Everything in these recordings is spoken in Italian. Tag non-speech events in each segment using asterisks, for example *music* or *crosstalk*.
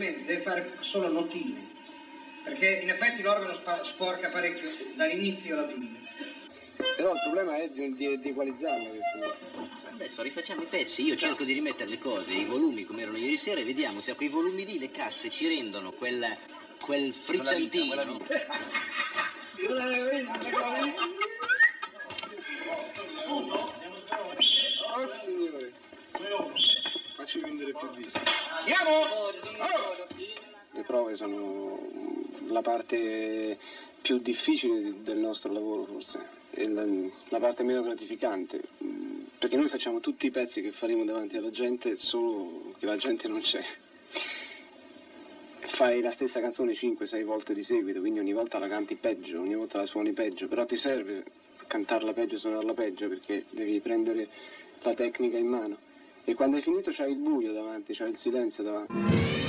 probabilmente, deve fare solo notine. Perché in effetti l'organo spa- sporca parecchio dall'inizio alla fine. Però il problema è di, di, di equalizzarlo. Adesso rifacciamo i pezzi, io cerco di rimettere le cose, i volumi come erano ieri sera e vediamo se a quei volumi lì le casse ci rendono quel, quel frizzantino. Oh signore. Facci vendere più dischi. Andiamo! Le prove sono la parte più difficile del nostro lavoro forse, e la, la parte meno gratificante, mm, perché noi facciamo tutti i pezzi che faremo davanti alla gente, solo che la gente non c'è. Fai la stessa canzone 5-6 volte di seguito, quindi ogni volta la canti peggio, ogni volta la suoni peggio, però ti serve cantarla peggio, suonarla peggio, perché devi prendere la tecnica in mano. E quando hai finito c'hai il buio davanti, c'hai il silenzio davanti.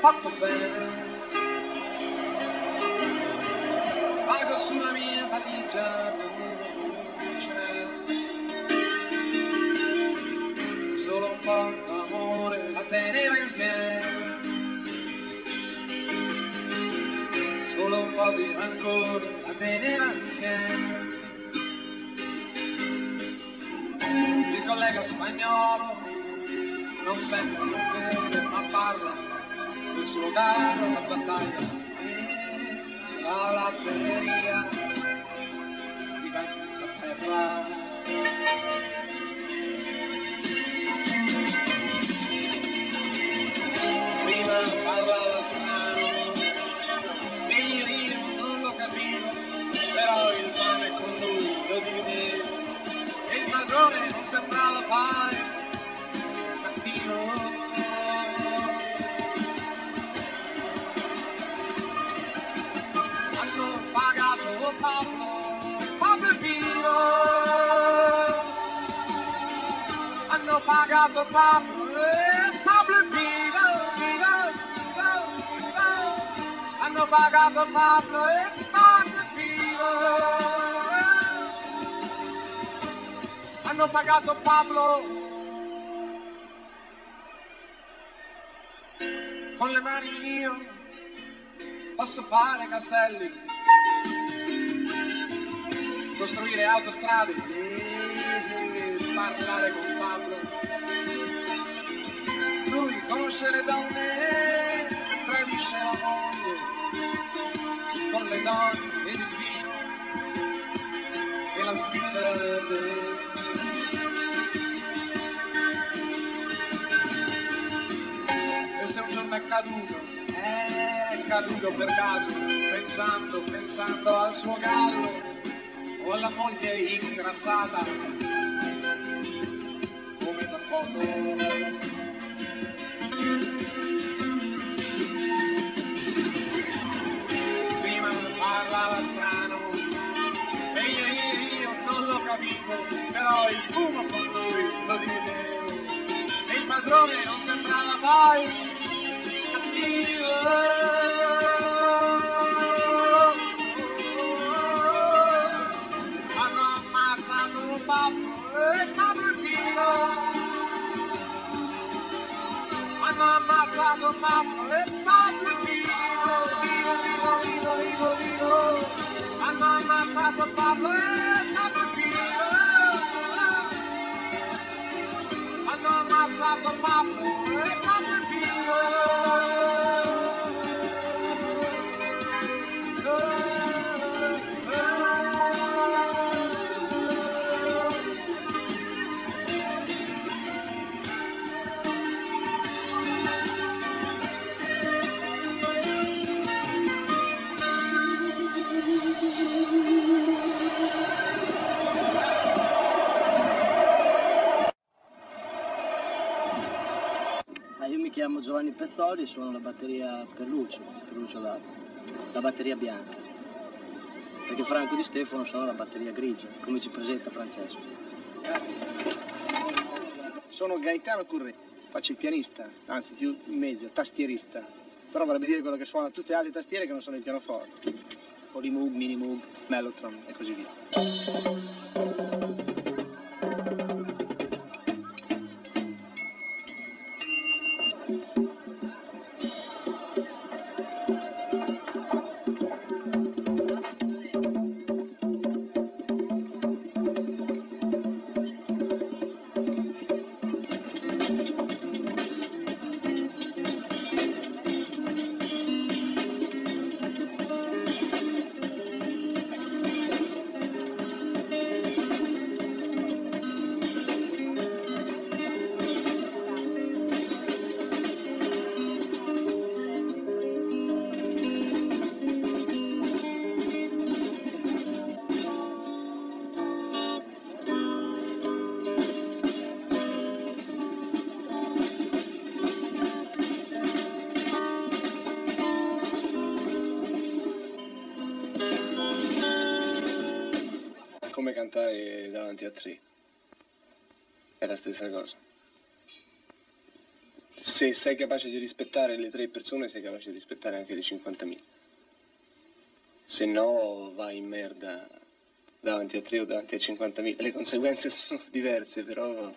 Fatto bene. Spago sulla mia valigia c'è. Solo un po' d'amore la teneva insieme. Solo un po' di rancore la teneva insieme. Il collega spagnolo non sente vede ma parla del suo carro la battaglia. La latteria diventa terra. Prima parlava strano io, io non lo capivo però il pane con lui lo dividevo. E il padrone non sembrava pari cattivo Pablo Pino hanno pagato Pablo Pablo Pino Pino hanno pagato Pablo e Pablo Pino hanno pagato Pablo. Con le mani io posso fare castelli, costruire autostrade e parlare con Pablo. Lui conosce le donne, tradisce la moglie, con le donne e il vino e la Svizzera verde. E se un giorno è caduto, è caduto per caso, pensando, pensando al suo gallo o alla moglie ingrassata, come da poco. Prima parlava strano, e io, io, io non lo capivo, però il fumo con lui lo dividevo, e il padrone non sembrava mai cattivo. Hanno ammazzato Pablo e Pablo Pino. Pino, Pino, Pino, chiamo Giovanni Pezzoli e suono la batteria per Lucio, per Lucio Dato, la batteria bianca. Perché Franco Di Stefano suona la batteria grigia, come ci presenta Francesco. Sono Gaetano Curri, faccio il pianista, anzi più meglio, tastierista. Però vorrebbe dire quello che suona tutte le altre tastiere che non sono il pianoforte. Polymoog, Minimoog, Mellotron e così via. Stessa cosa. Se sei capace di rispettare le tre persone, sei capace di rispettare anche le 50.000. Se no, vai in merda davanti a tre o davanti a 50.000. Le conseguenze sono *laughs* diverse, però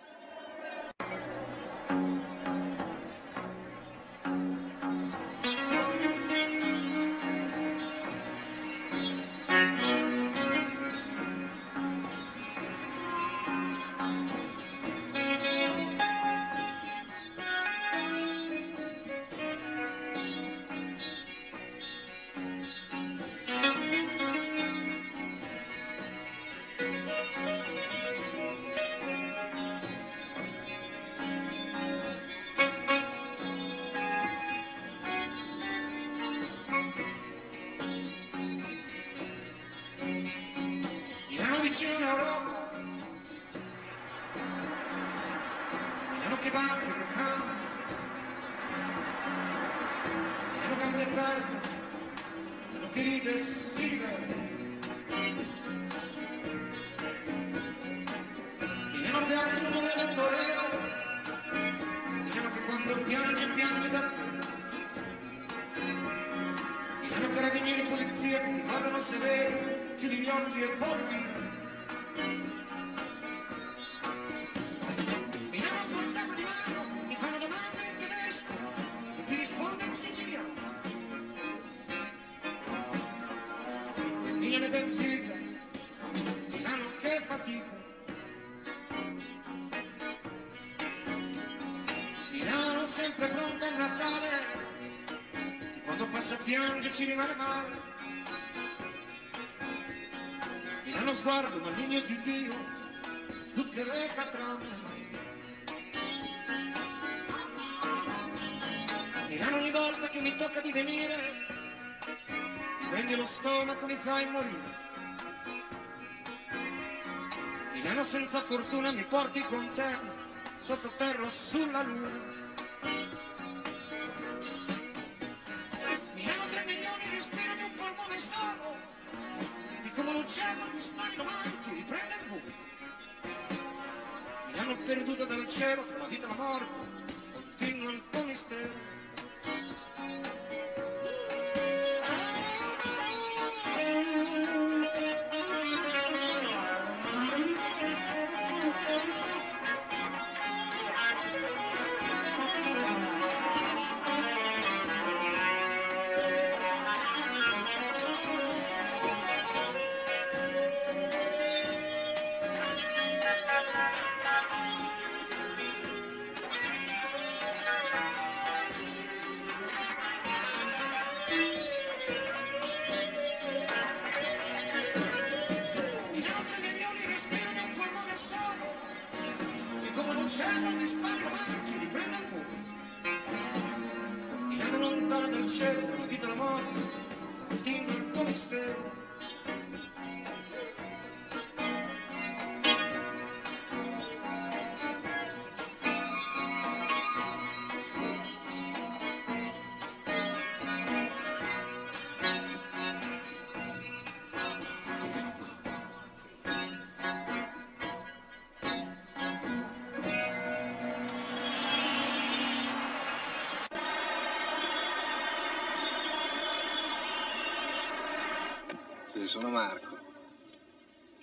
sono Marco,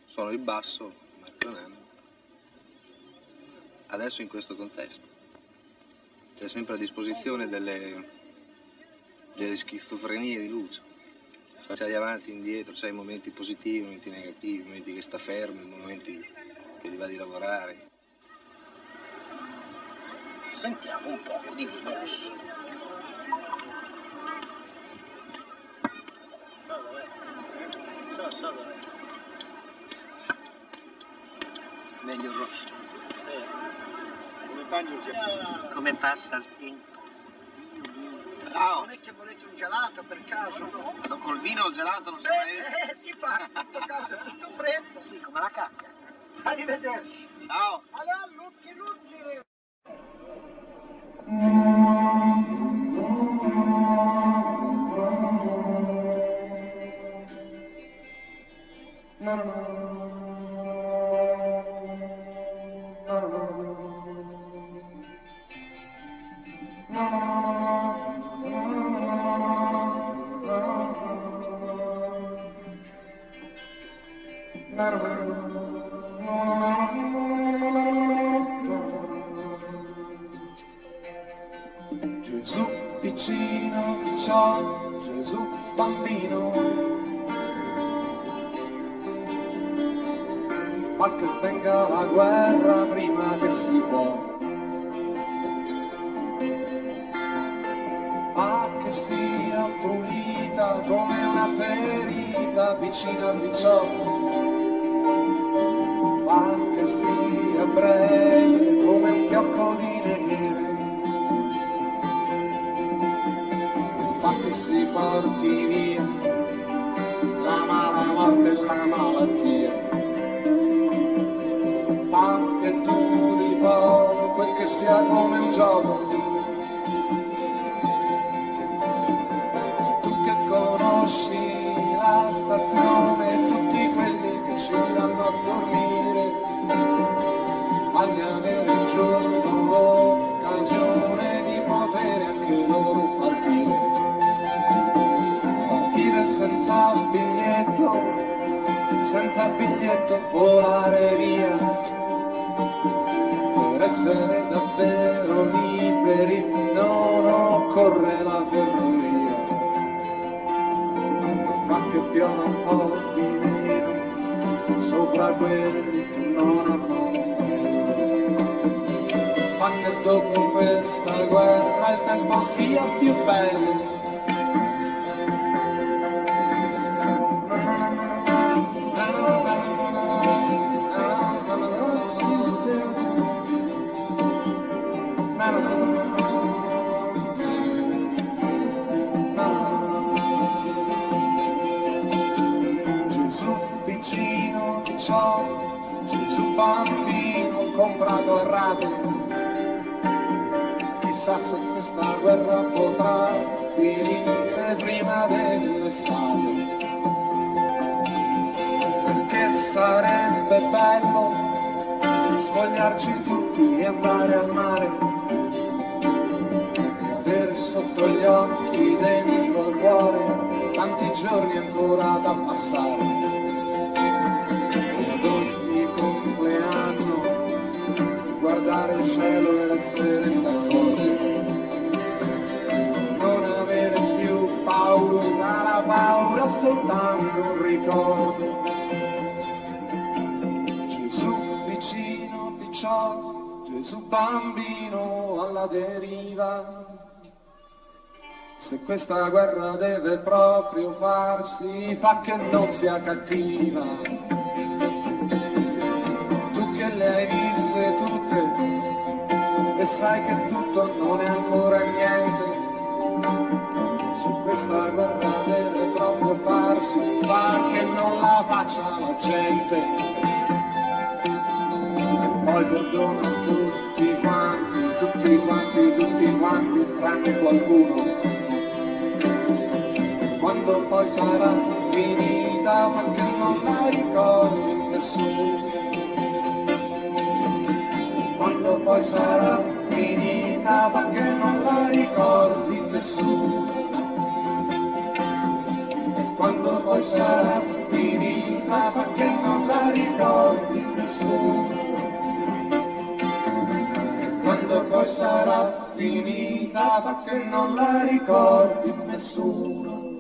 sono il basso, Marco Nano. Adesso in questo contesto. C'è sempre a disposizione delle, delle schizofrenie di Lucio. C'hai avanti e indietro, c'hai momenti positivi, momenti negativi, momenti che sta fermo, momenti che gli va di lavorare. Sentiamo un poco di vino rosso. Come passa il tempo? Ciao. Non è che volete un gelato per caso? No? Col vino o il gelato non Eh, eh, si fa, caso è tutto freddo. Sì, come la cacca. Arrivederci. Ciao. Allora, che piova un po' di meno sopra quelli che non hanno fa che dopo questa guerra il tempo sia più bello deriva. Se questa guerra deve proprio farsi, fa che non sia cattiva. Tu che le hai viste tutte e sai che tutto non è ancora niente. Se questa guerra deve proprio farsi, fa che non la faccia la gente. E poi perdona tutti tutti quanti, tutti quanti, tranne qualcuno. Quando poi sarà finita ma che non la ricordi nessuno. Quando poi sarà finita ma che non la ricordi nessuno. Quando poi sarà finita fa che non la ricordi nessuno quando poi sarà finita fa che non la ricordi nessuno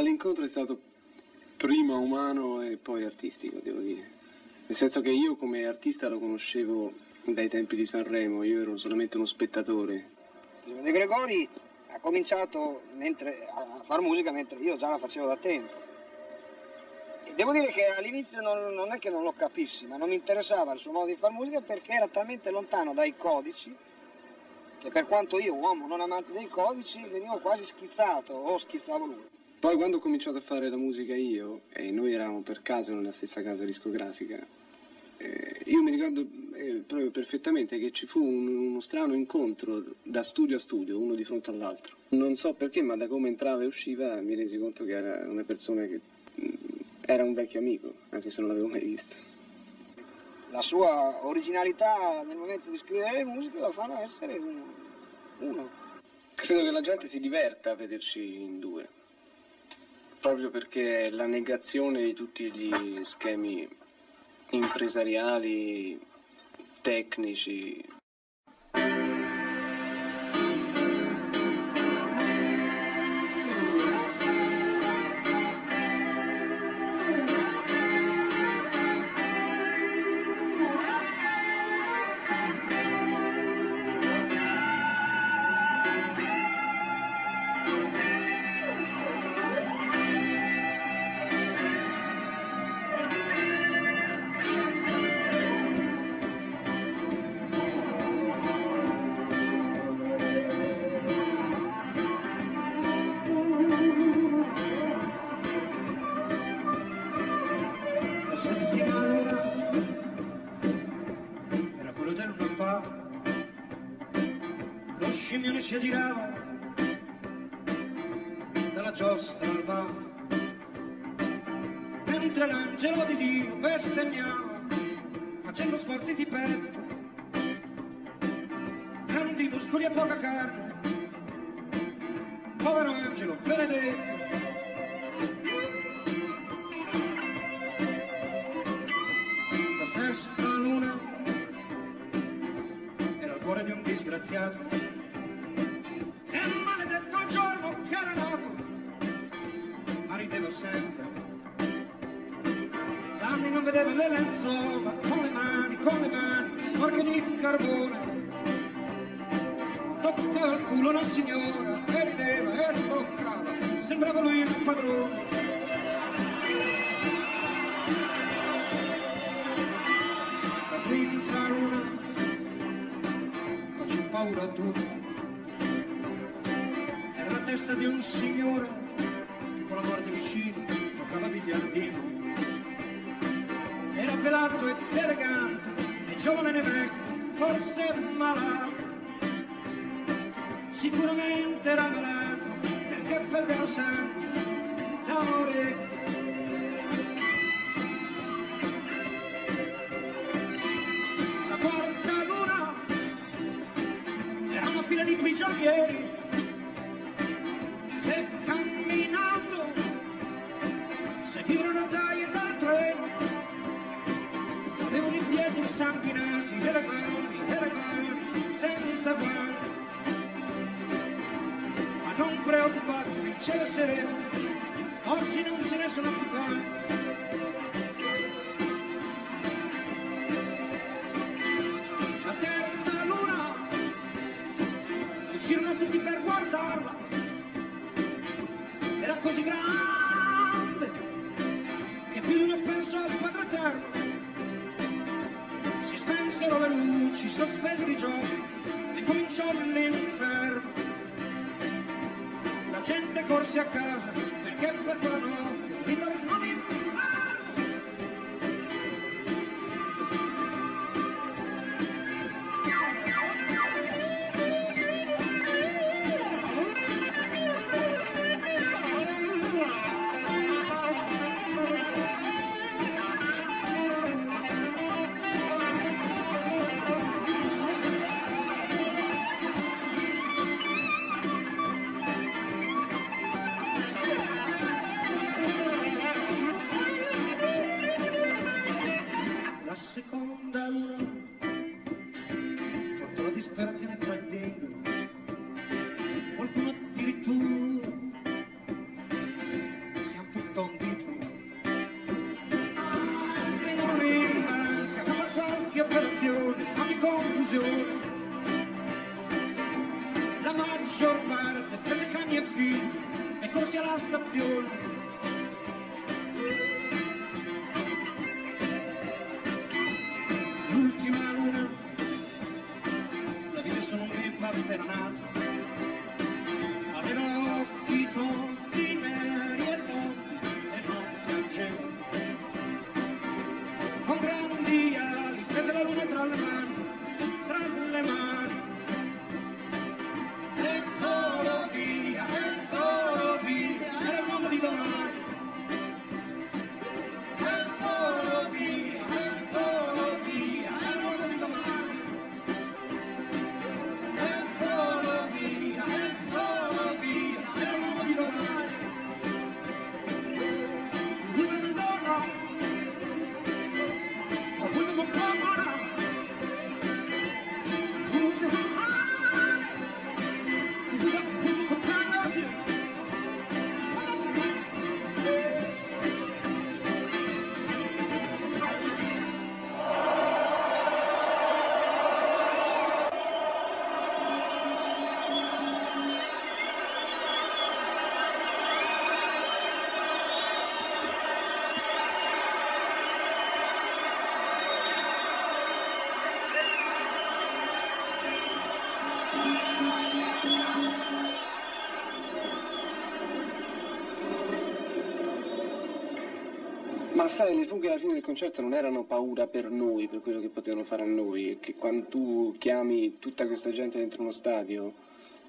L'incontro è stato prima umano e poi artistico, devo dire. Nel senso che io come artista lo conoscevo dai tempi di Sanremo, io ero solamente uno spettatore. De Gregori ha cominciato mentre- a fare musica mentre io già la facevo da tempo. E devo dire che all'inizio non, non è che non lo capissi, ma non mi interessava il suo modo di fare musica perché era talmente lontano dai codici che per quanto io, uomo non amante dei codici, venivo quasi schizzato o schizzavo lui. Poi quando ho cominciato a fare la musica io, e noi eravamo per caso nella stessa casa discografica, eh, io mi ricordo eh, proprio perfettamente che ci fu un- uno strano incontro da studio a studio, uno di fronte all'altro. Non so perché, ma da come entrava e usciva mi resi conto che era una persona che mm, era un vecchio amico, anche se non l'avevo mai visto. La sua originalità nel momento di scrivere le musiche lo fanno essere uno. uno. Credo che la gente si diverta a vederci in due, proprio perché la negazione di tutti gli schemi impresariali, tecnici. Sicuramente era malato perché perdeva sangue da un orecchio la quarta luna era una fila di prigionieri Ma sai, le fughe alla fine del concerto non erano paura per noi, per quello che potevano fare a noi, e che quando tu chiami tutta questa gente dentro uno stadio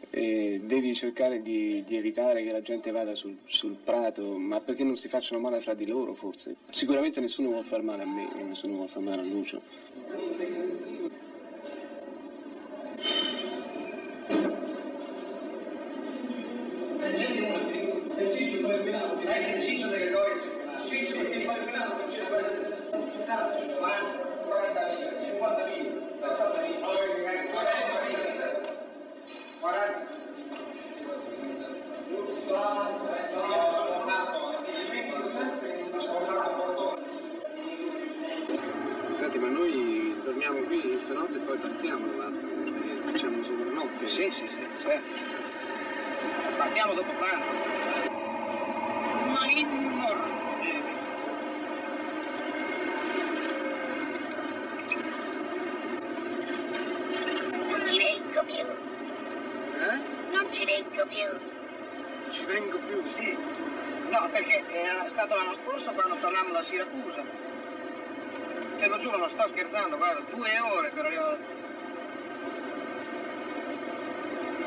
e devi cercare di, di, evitare che la gente vada sul, sul, prato, ma perché non si facciano male fra di loro forse? Sicuramente nessuno vuole far male a me, nessuno vuole far male a Lucio. sto scherzando, guarda, due ore per arrivare.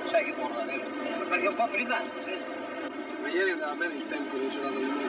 Sai che buono davvero? Perché è un po' frizzante, sì. Ma ieri andava bene il tempo che c'era da lui.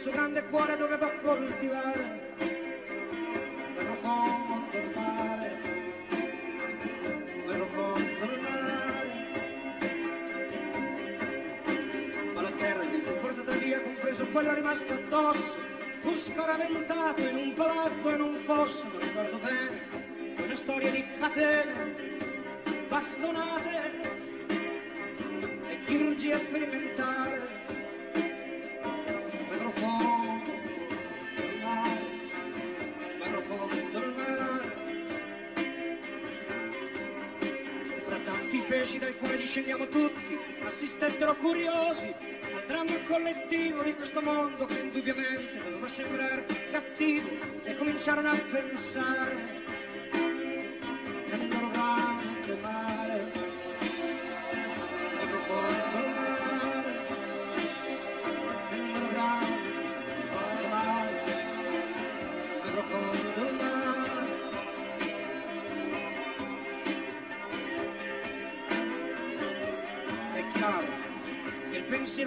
Suo grande cuore doveva coltivare. Nel profondo del mare. Nel profondo del mare. Ma la terra gli fu portata via compreso quello rimasto addosso fu scaraventato in un palazzo e in un fosso non ricordo bene una storia di catene bastonate e chirurgia sperimentale discendiamo tutti, assistettero curiosi al dramma collettivo di questo mondo che indubbiamente doveva sembrare cattivo e cominciarono a pensare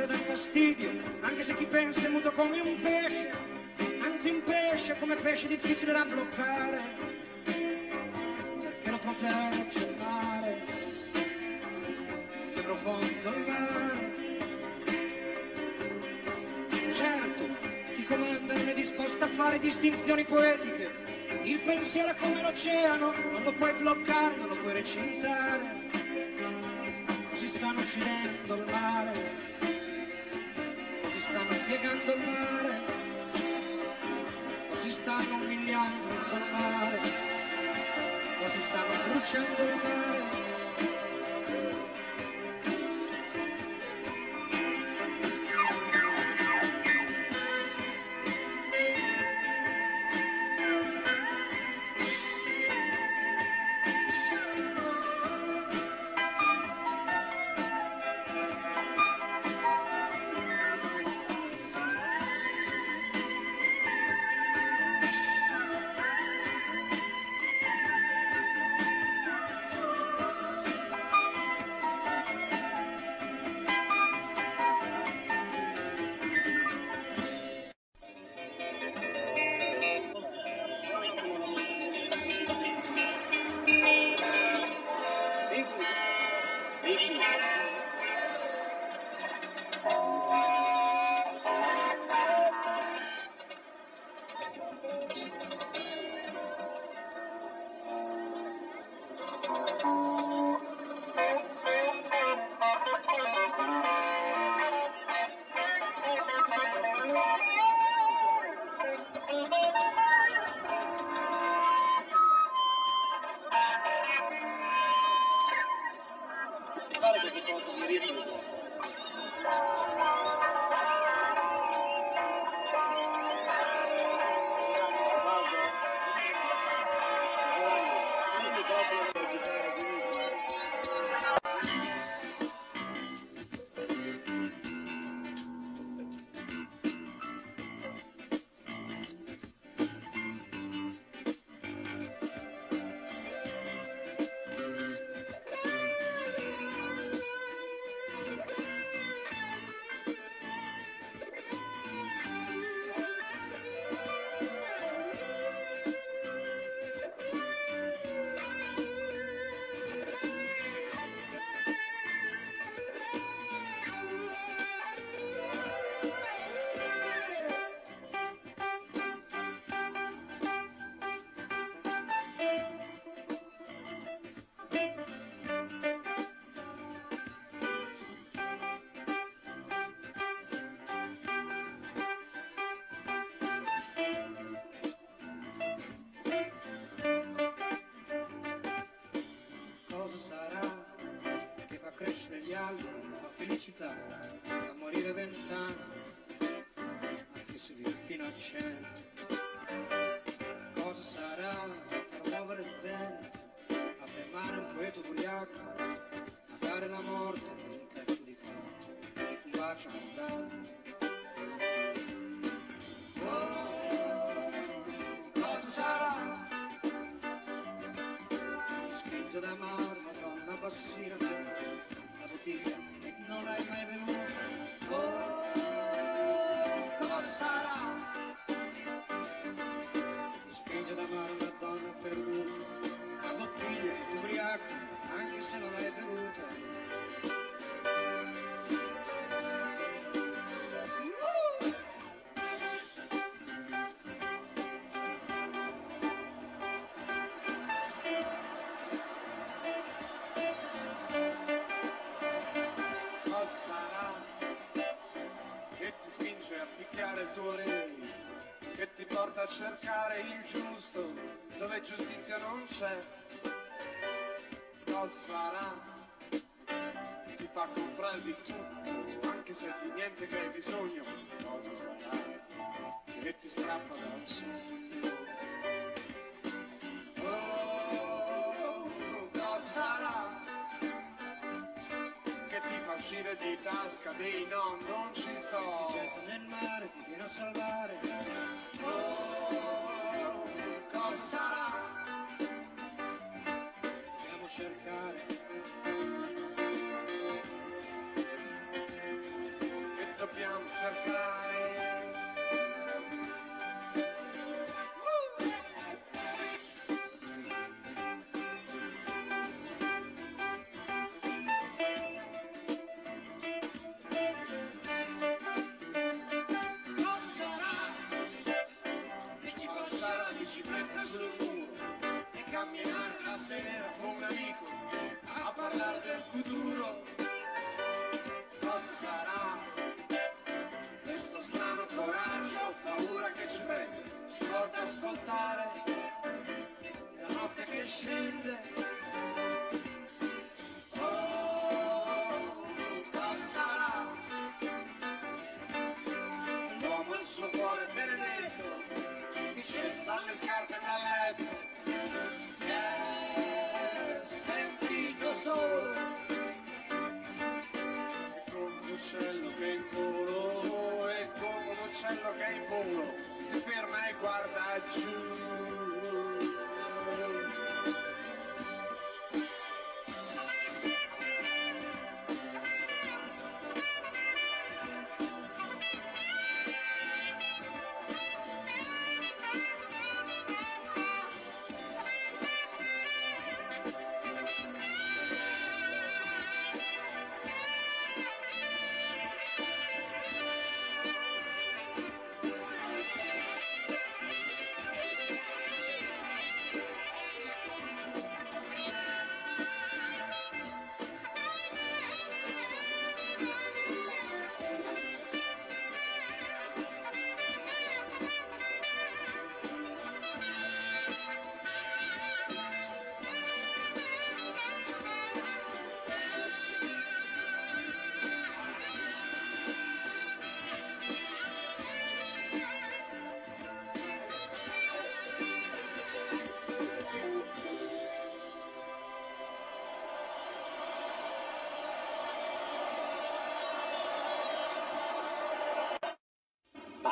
pensiero dà fastidio, anche se chi pensa è muto come un pesce, anzi un pesce come pesce difficile da bloccare, perché lo protegge il mare, che profondo il mare. Certo, chi comanda non è disposto a fare distinzioni poetiche, il pensiero è come l'oceano, non lo puoi bloccare, non lo puoi recintare si stanno uccidendo il mare, stanno piegando il mare, o si stanno umiliando il mare, o si stanno bruciando il mare. Vent'anni, anche se vive fino a cento. Cosa sarà per muovere il vento, a fermare un poeta ubriaco, a dare la morte per un pezzo di pane, un bacio mondato. Cosa sarà? Scritto da mare, cercare il giusto dove giustizia non c'è? Cosa sarà? Ti fa comprare di tutto, anche se di niente che hai bisogno. Cosa sarà? Che ti strappa dal sogno. Oh, cosa sarà? che ti fa uscire di tasca dei no, non ci sto. Ti getta nel mare, ti viene a salvare. Oh, Che dobbiamo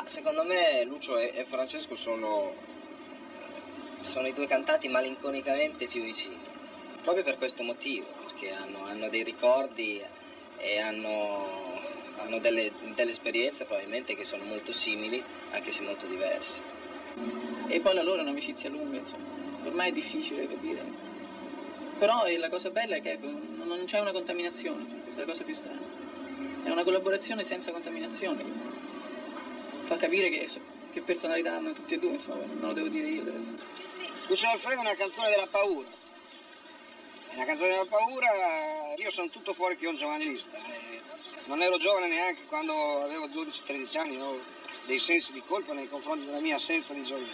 Secondo me Lucio e, e Francesco sono, sono i due cantanti malinconicamente più vicini, proprio per questo motivo, perché hanno, hanno dei ricordi e hanno, hanno delle, delle esperienze probabilmente che sono molto simili, anche se molto diverse. E poi la loro è un'amicizia lunga, insomma. Ormai è difficile capire. Però eh, la cosa bella è che ecco, non c'è una contaminazione, questa è la cosa più strana. È una collaborazione senza contaminazione. Fa capire che, che personalità hanno tutti e due, insomma, non lo devo dire io adesso. Lucio Alfredo è una canzone della paura. È una canzone della paura, io sono tutto fuori che un giovanilista. eh. Non ero giovane neanche quando avevo 12-13 anni, ho dei sensi di colpa nei confronti della mia assenza di gioia.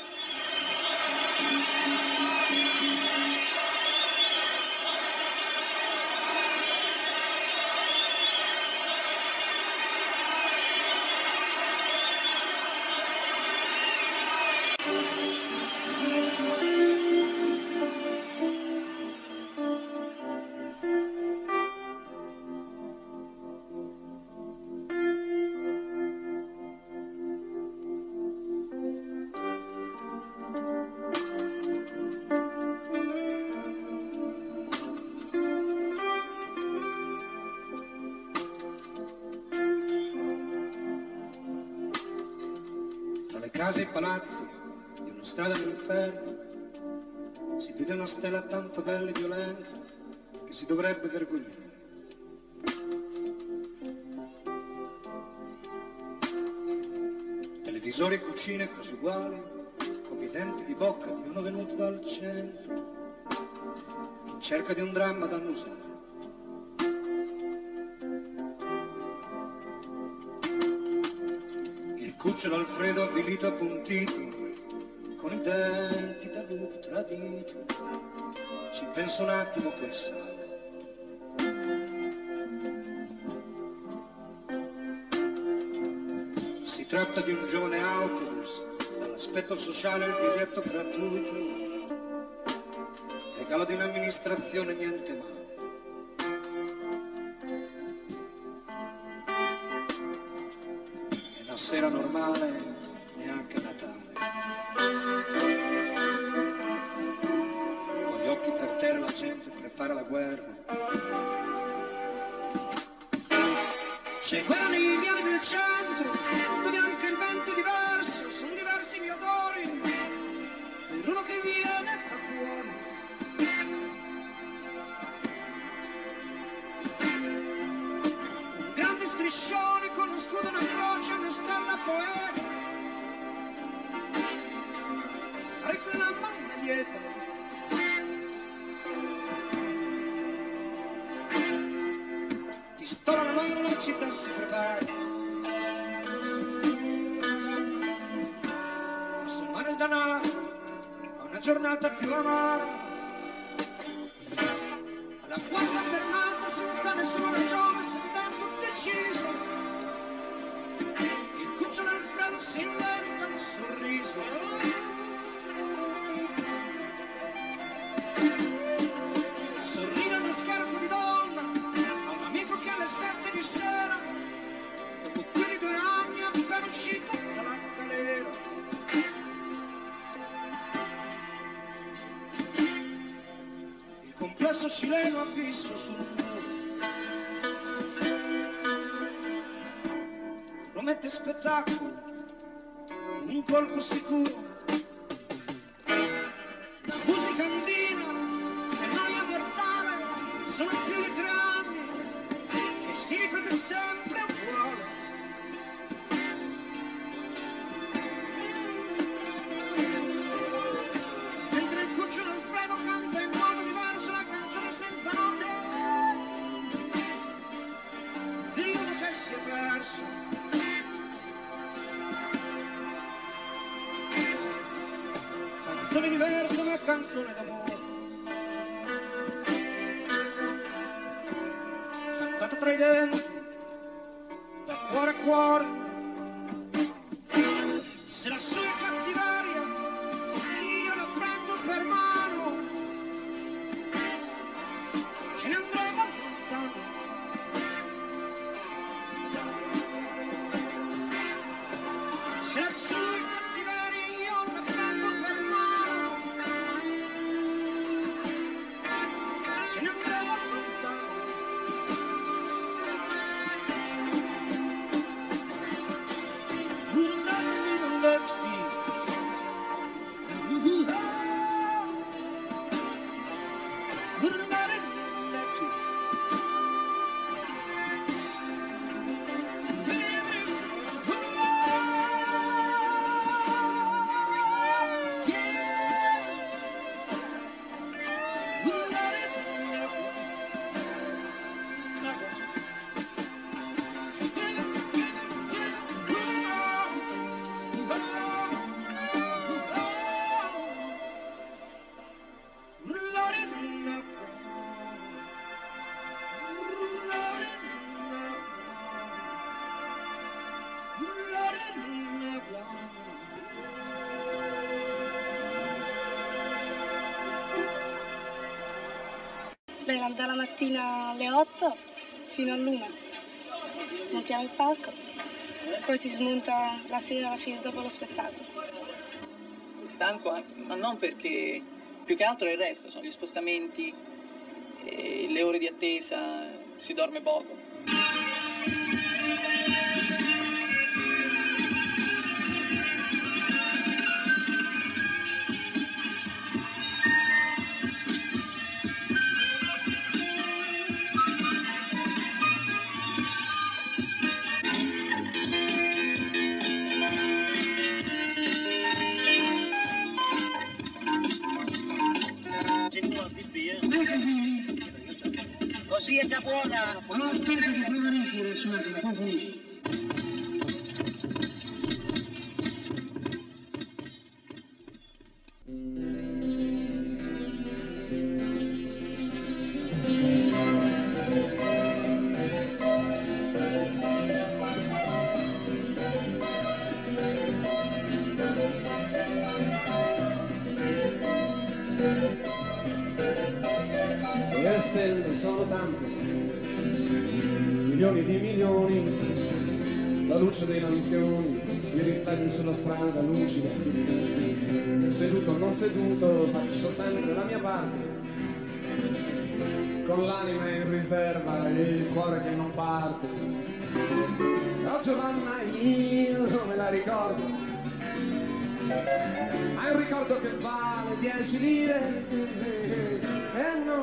Stella tanto bella e violenta che si dovrebbe vergognare. Televisori e cucine così uguali come i denti di bocca di uno venuto dal centro in cerca di un dramma da annusare. Il cucciolo Alfredo avvilito appuntito con i denti da lupo tradito ci penso un attimo poi sale. Si tratta di un giovane autobus dall'aspetto sociale il biglietto gratuito regalo di un'amministrazione niente male. Sera normale, prepara la guerra. C'è quella linea del centro, dove anche il vento è diverso, sono diversi gli odori, per uno che viene da fuori. grandi striscioni con uno scudo, una croce, una stella poema. Reclamando dietro. Pistola mano, la città si prepara. A sommare il danaro a una giornata più amara. Alla quarta fermata senza nessuna ragione, sentendo deciso. Il cucciolo Alfredo si inventa uscito dalla galera. Il complesso cileno ha visto sul muro. Promette spettacolo, un colpo sicuro. Mattina alle 8 fino all'una. Montiamo il palco, poi si smonta la sera alla fine dopo lo spettacolo. stanco, ma non perché più che altro il resto, sono gli spostamenti, eh, le ore di attesa, si dorme poco.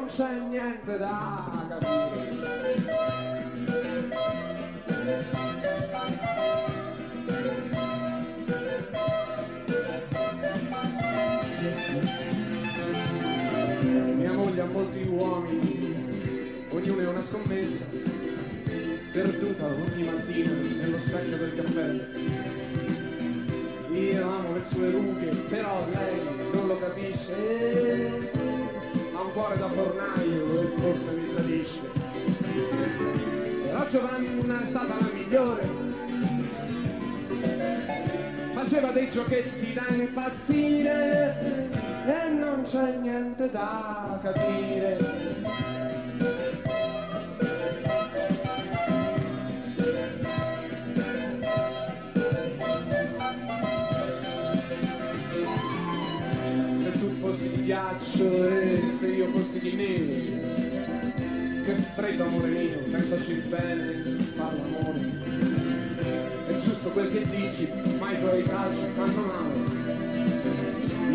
Non c'è niente da capire. Mia moglie ha molti uomini, ognuno è una scommessa, perduta ogni mattina nello specchio del caffè. Io amo le sue rughe, però lei non lo capisce. Cuore da fornaio e forse mi tradisce. Però Giovanna è stata la migliore. Faceva dei giochetti da impazzire e non c'è niente da capire. Ghiaccio e se io fossi di neve, che freddo amore mio, pensaci bene, fa l'amore. È giusto quel che dici, ma i tuoi calci fanno male.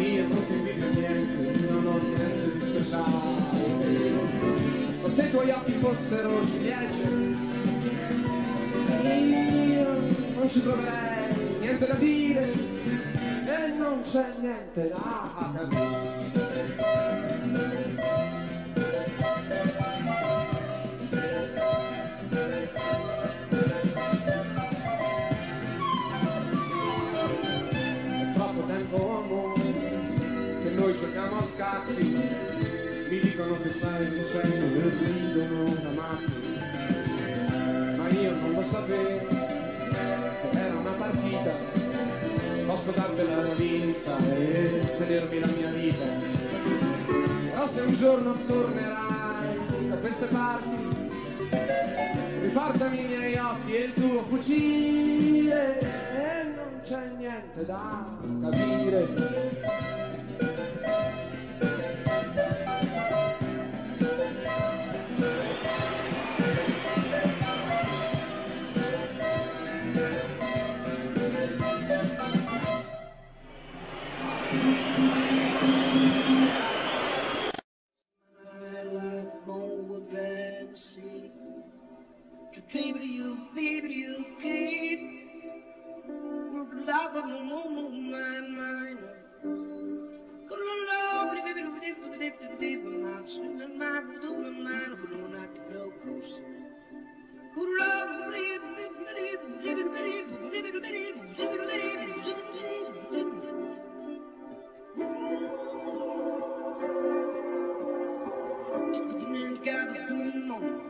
Io non ti invidio niente, non ho niente di speciale. Ma se i tuoi occhi fossero ciliegie, io non ci troverei niente da dire non c'è niente da capire. È troppo tempo amore che noi giochiamo a scacchi. Mi dicono che sai vincendo e ridono da matti. Ma io non lo sapevo era una partita posso darvela la vinta e tenermi la mia vita. Però se un giorno tornerai da queste parti riportami i miei occhi e il tuo fucile e non c'è niente da capire God,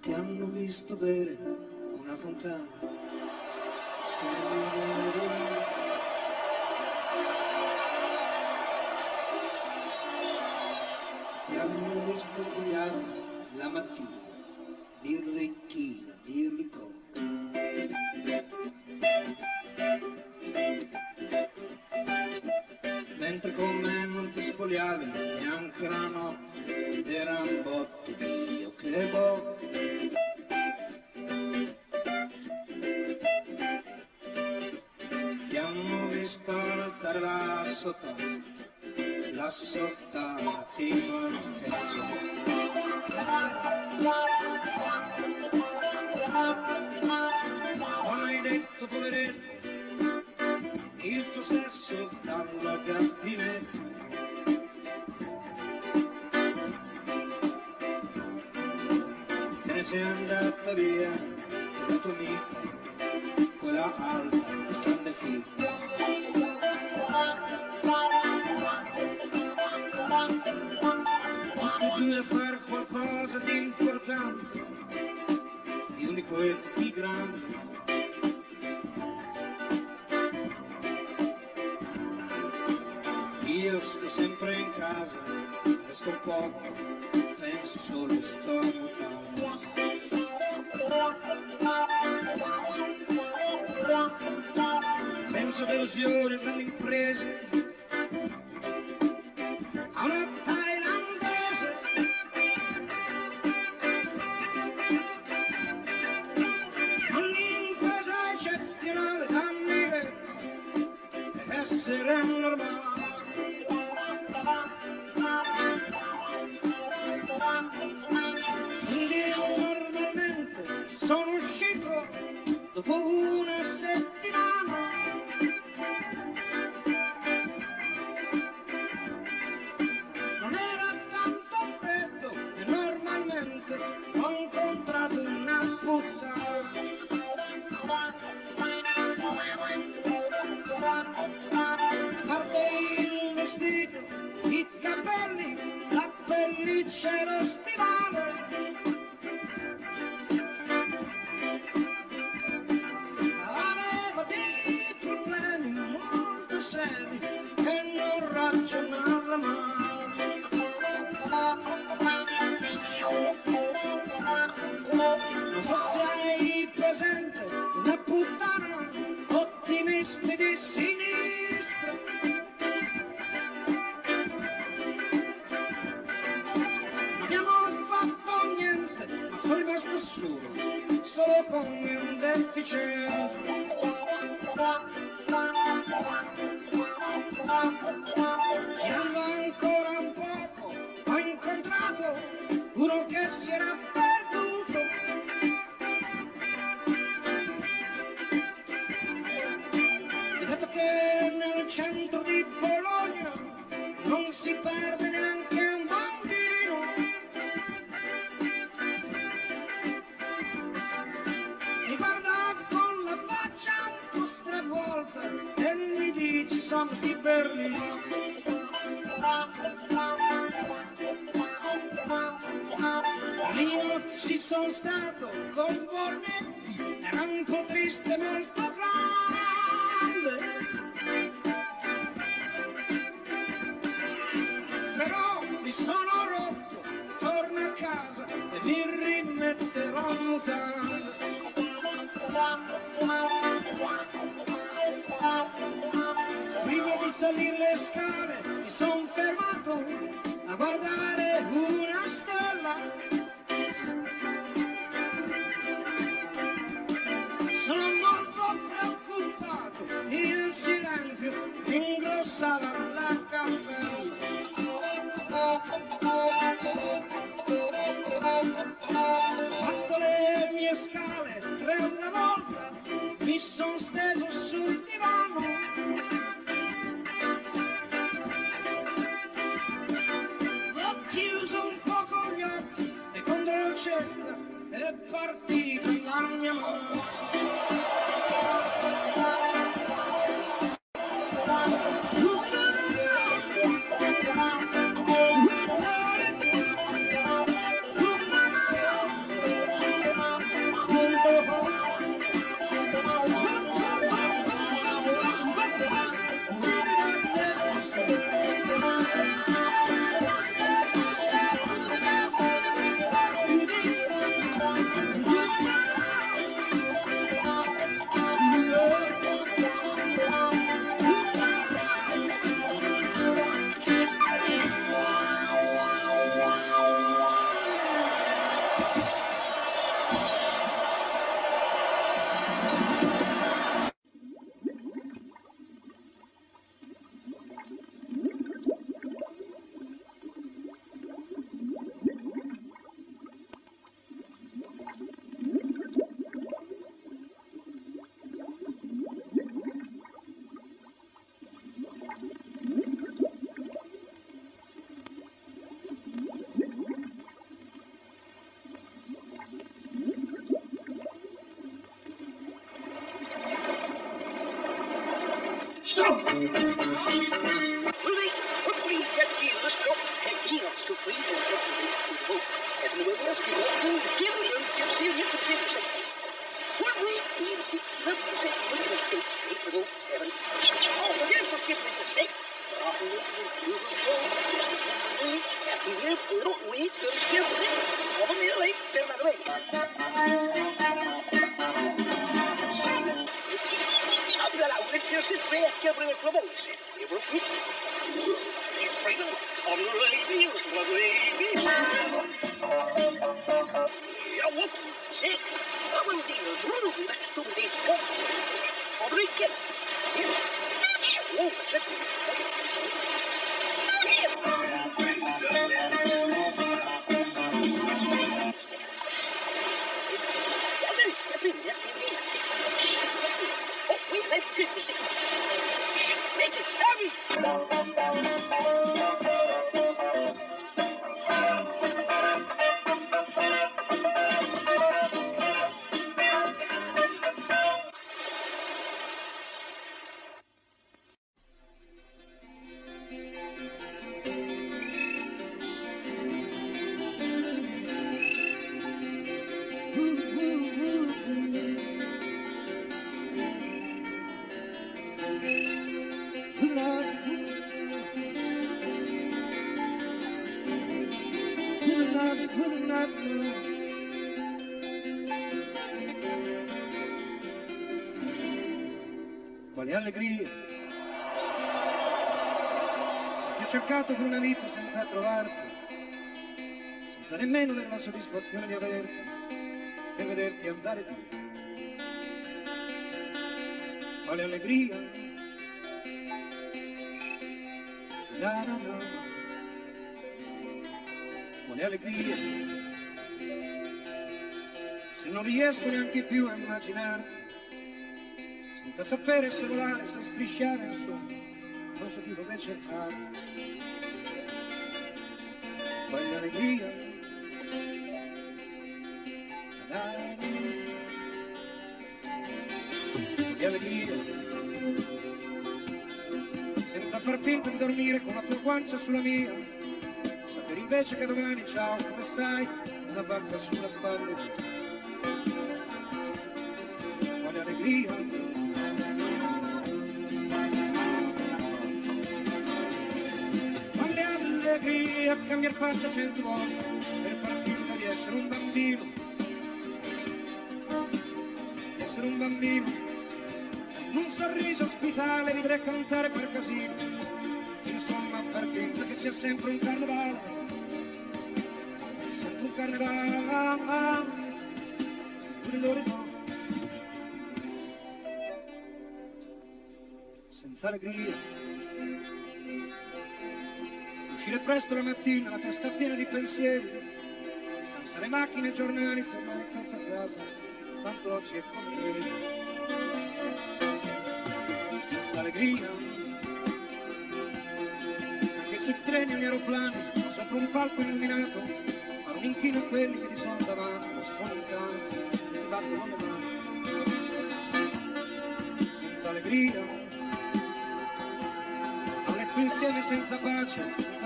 Ti hanno visto bere una fontana. Ti hanno visto svegliato la mattina, di ricchina, di ricordo. Mentre con me non ti spogliavi neanche la notte, era un botto di Dio che botto. Ti hanno visto alzare la sotta, la sotta fino al peggio. Hai detto poveretto, il tuo sesso dà una gattinetta. Te ne sei andata via, la tua amica, quella alta, grande figlia. Tu devi fare qualcosa di importante picoletti grandi. Io sto sempre in casa, esco poco, penso solo sto mutando. Penso delusioni, illusioni, alle imprese, الأموال Se ti ho cercato con una vita senza trovarti, senza nemmeno avere la soddisfazione di averti e vederti andare via. Quale allegria! La, la, la. Quale allegria! Se non riesco neanche più a immaginarti, senza sapere se volare, se strisciare, insomma, non so più dove cercare. Quale allegria! La. Che allegria! Senza far finta di dormire con la tua guancia sulla mia, sapere invece che domani, ciao, come stai? Una barca sulla spalla. Quale allegria! Allegria cambiare faccia cento volte per far finta di essere un bambino, di essere un bambino, un sorriso ospitale ridere cantare per casino, insomma far finta che sia sempre un carnevale, sempre un carnevale, nell'orizzonte. senza allegria. Uscire presto la mattina, la testa piena di pensieri, scansare macchine e giornali, tornare tanto a casa, tanto oggi è come Senza allegria. Anche sui treni e gli aeroplani, sopra un palco illuminato, ma non inchino a quelli che ti sono davanti, in canto, e ti battono le mani. Senza allegria. Tutti insieme senza pace,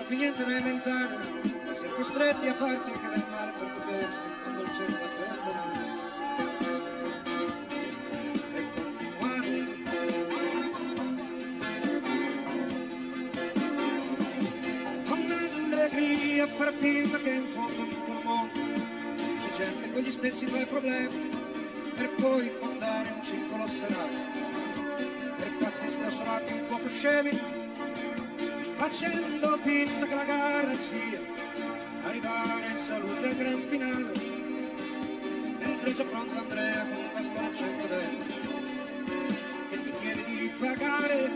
più niente da inventare, essere costretti a farsi anche del male per potersi dolcezza perdonare. E continuare. Con allegria a far finta che in fondo a tutto il mondo c'è gente con gli stessi tuoi problemi, per poi fondare un circolo serale, per fatti sconsolati un poco scemi, facendo finta che la gara sia arrivare in salute al gran finale. Mentre già pronto Andrea con un pastore accento dentro che ti chiede di pagare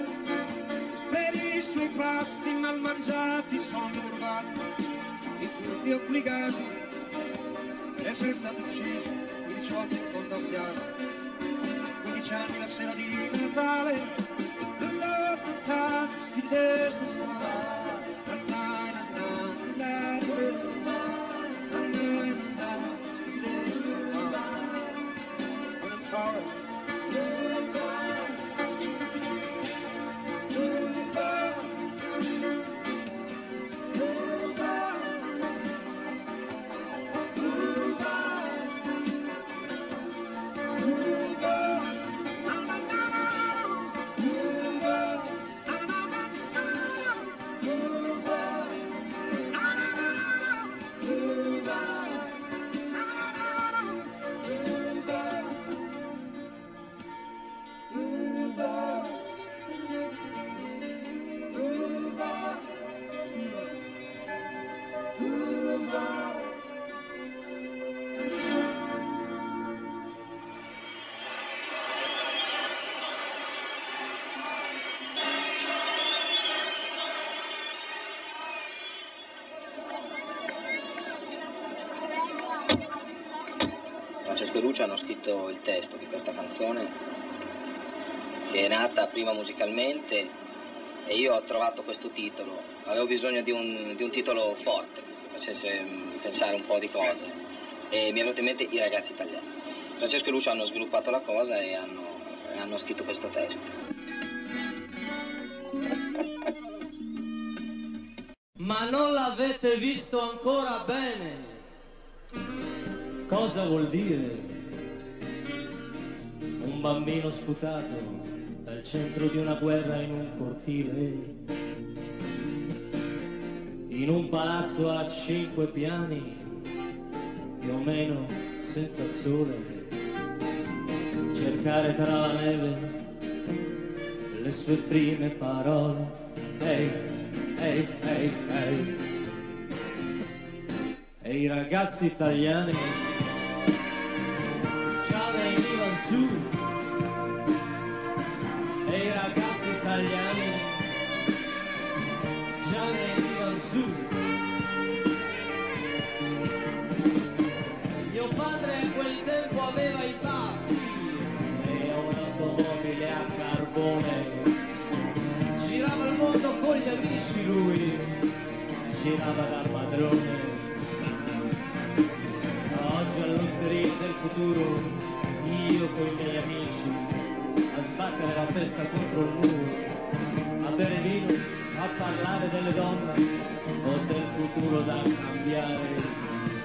per i suoi pasti mal mangiati sono rubati i furti obbligati per essere stato ucciso 15 volte in fondo a un piano. 15 anni la sera di Natale di testa strada Francesco e Lucio hanno scritto il testo di questa canzone che è nata prima musicalmente e io ho trovato questo titolo. Avevo bisogno di un, di un titolo forte, che facesse mm, pensare un po' di cose e mi è venuto in mente I ragazzi italiani. Francesco e Lucio hanno sviluppato la cosa e hanno, hanno scritto questo testo. Ma non l'avete visto ancora bene. Cosa vuol dire? Bambino sputato dal centro di una guerra in un cortile. In un palazzo a cinque piani, più o meno senza sole. Cercare tra la neve le sue prime parole. Ehi, ehi, ehi, ehi. E i ragazzi italiani già venivano su. Con gli amici lui, girava da padrone. Oggi all'osteria del futuro, io con i miei amici, a sbattere la testa contro il muro, a bere vino, a parlare delle donne o del futuro da cambiare.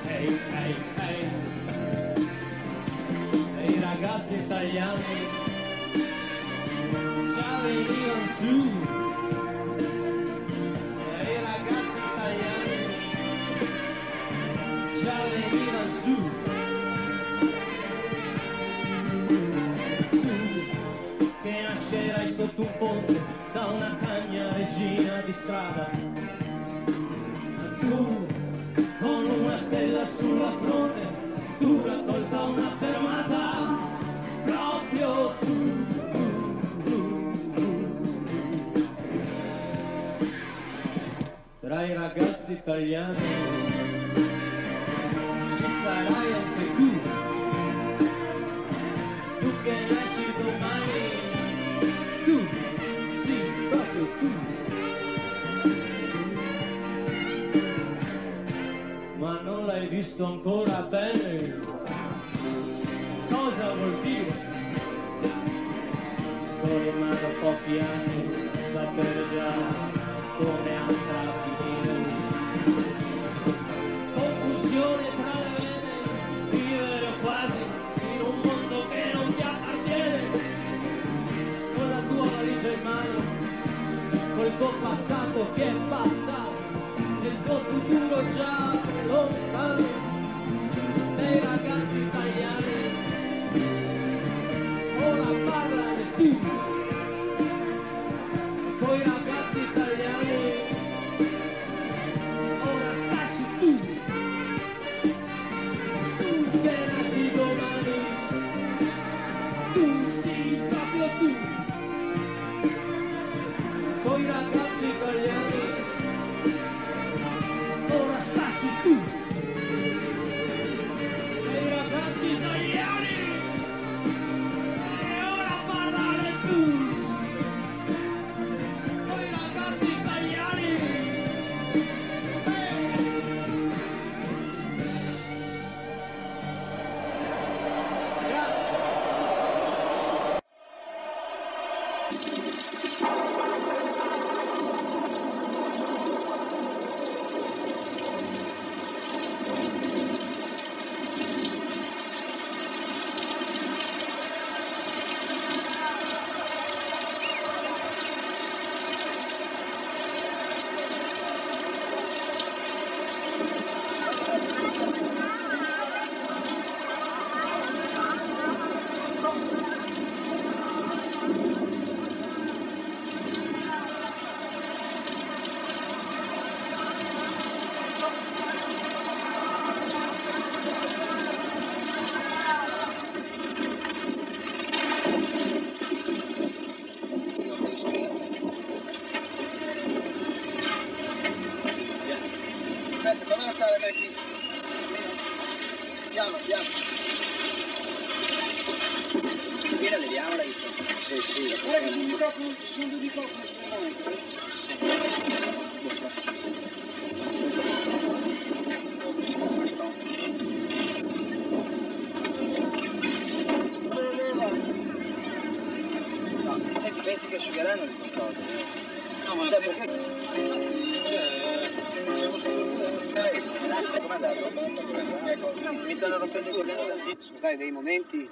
Stati dei momenti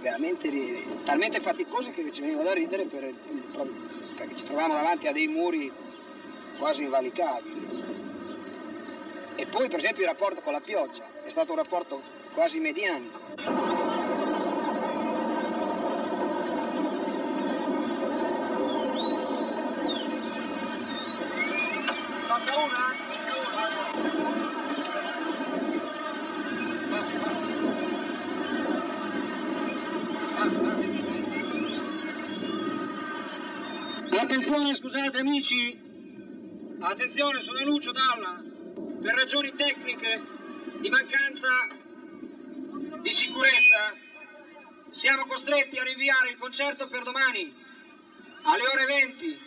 veramente talmente faticosi che ci veniva da ridere per il- perché ci trovavamo davanti a dei muri quasi invalicabili. E poi per esempio il rapporto con la pioggia è stato un rapporto quasi medianico. Manca una? Attenzione, scusate amici, attenzione, sono Lucio Dalla. Per ragioni tecniche di mancanza di sicurezza siamo costretti a rinviare il concerto per domani alle ore 20.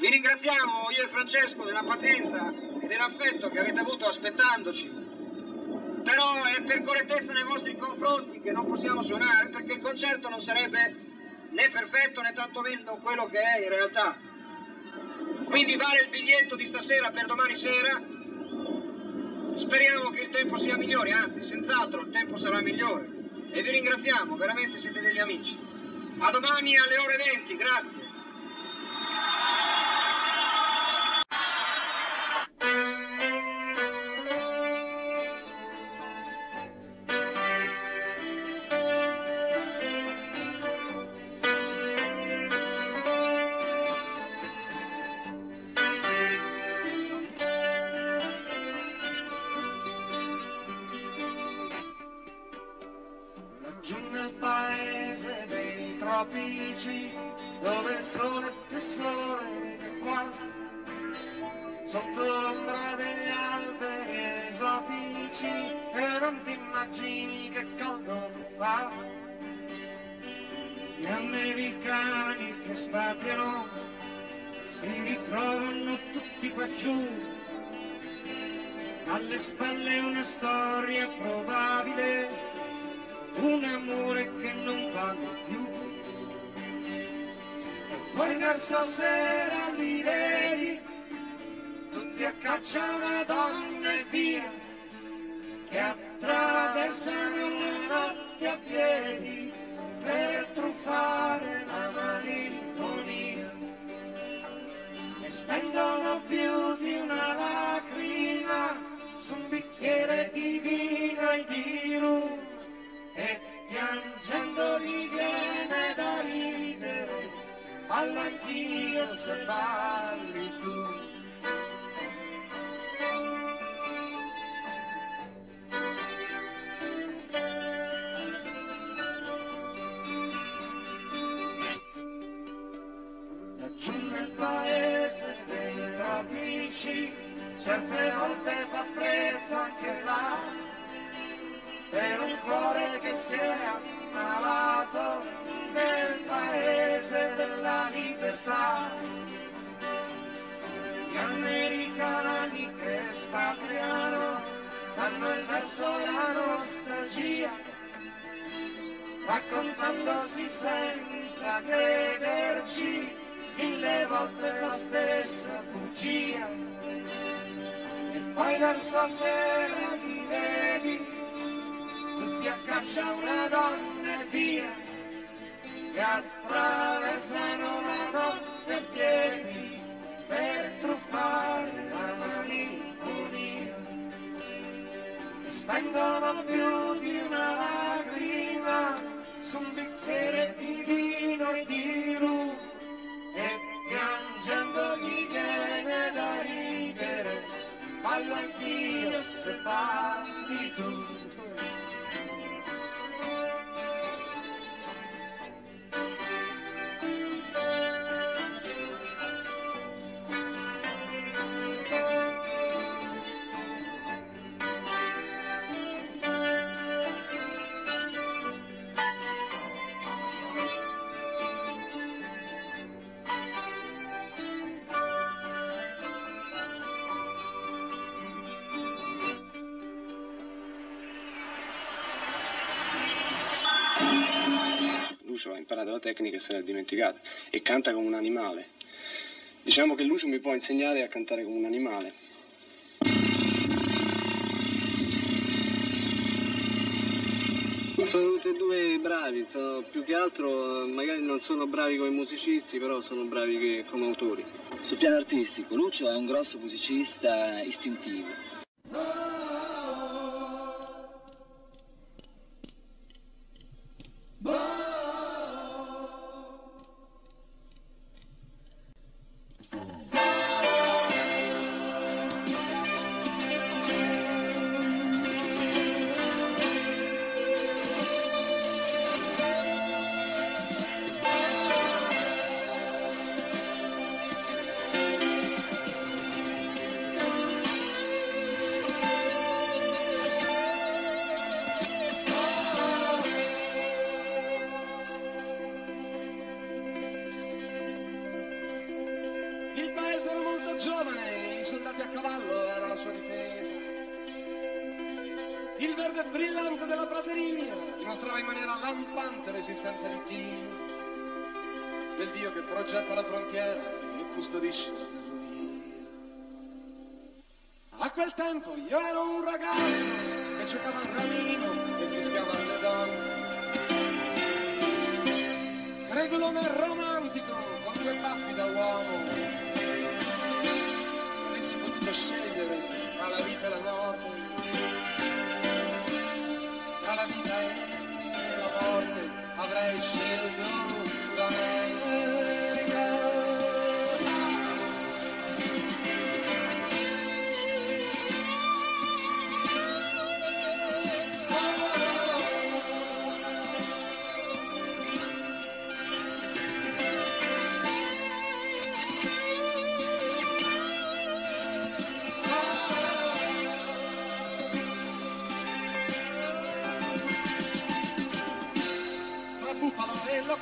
Vi ringraziamo io e Francesco della pazienza e dell'affetto che avete avuto aspettandoci. Però è per correttezza nei vostri confronti che non possiamo suonare perché il concerto non sarebbe né perfetto né tantomeno quello che è in realtà. Quindi vale il biglietto di stasera per domani sera. Speriamo che il tempo sia migliore, anzi, senz'altro il tempo sarà migliore. E vi ringraziamo, veramente siete degli amici. A domani alle ore 20, grazie. Raccontandosi senza crederci mille volte la stessa bugia. E poi verso sera li vedi tutti a caccia una donna e via, che attraversano la notte a piedi per truffare la malinconia. Spendono più di una su un bicchiere di vino e di rum e piangendo gli viene da ridere, ballo anch'io se balli Imparato la tecnica e se l'è dimenticata e canta come un animale. Diciamo che Lucio mi può insegnare a cantare come un animale. Sono tutti e due bravi, sono- più che altro eh, magari non sono bravi come musicisti, però sono bravi che- come autori. Sul piano artistico, Lucio è un grosso musicista istintivo.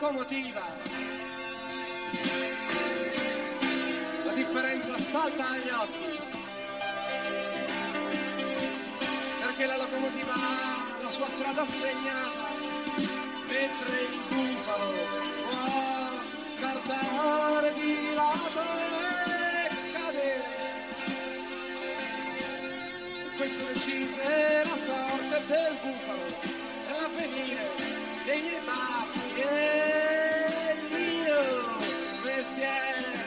Locomotiva. La differenza salta agli occhi. Perché la locomotiva ha la sua strada segnata, mentre il bufalo può scartare di lato e cadere. Questo decise la sorte del bufalo l'avvenire dei miei babbi e il mio mestiere.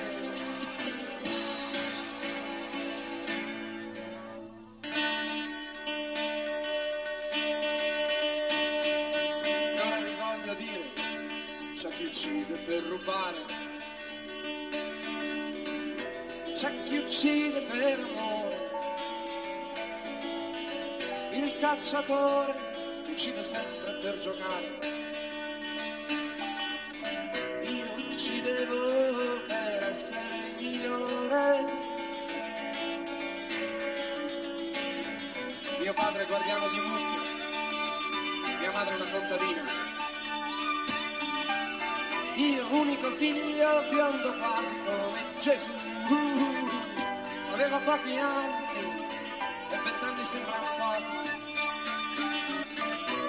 E ora vi voglio dire, c'è chi uccide per rubare, c'è chi uccide per amore. Il cacciatore uccide sempre per giocare. Guardiano di mucche, mia madre una contadina. Io unico figlio biondo quasi come Gesù. Aveva pochi anni e vent'anni sembravano pochi.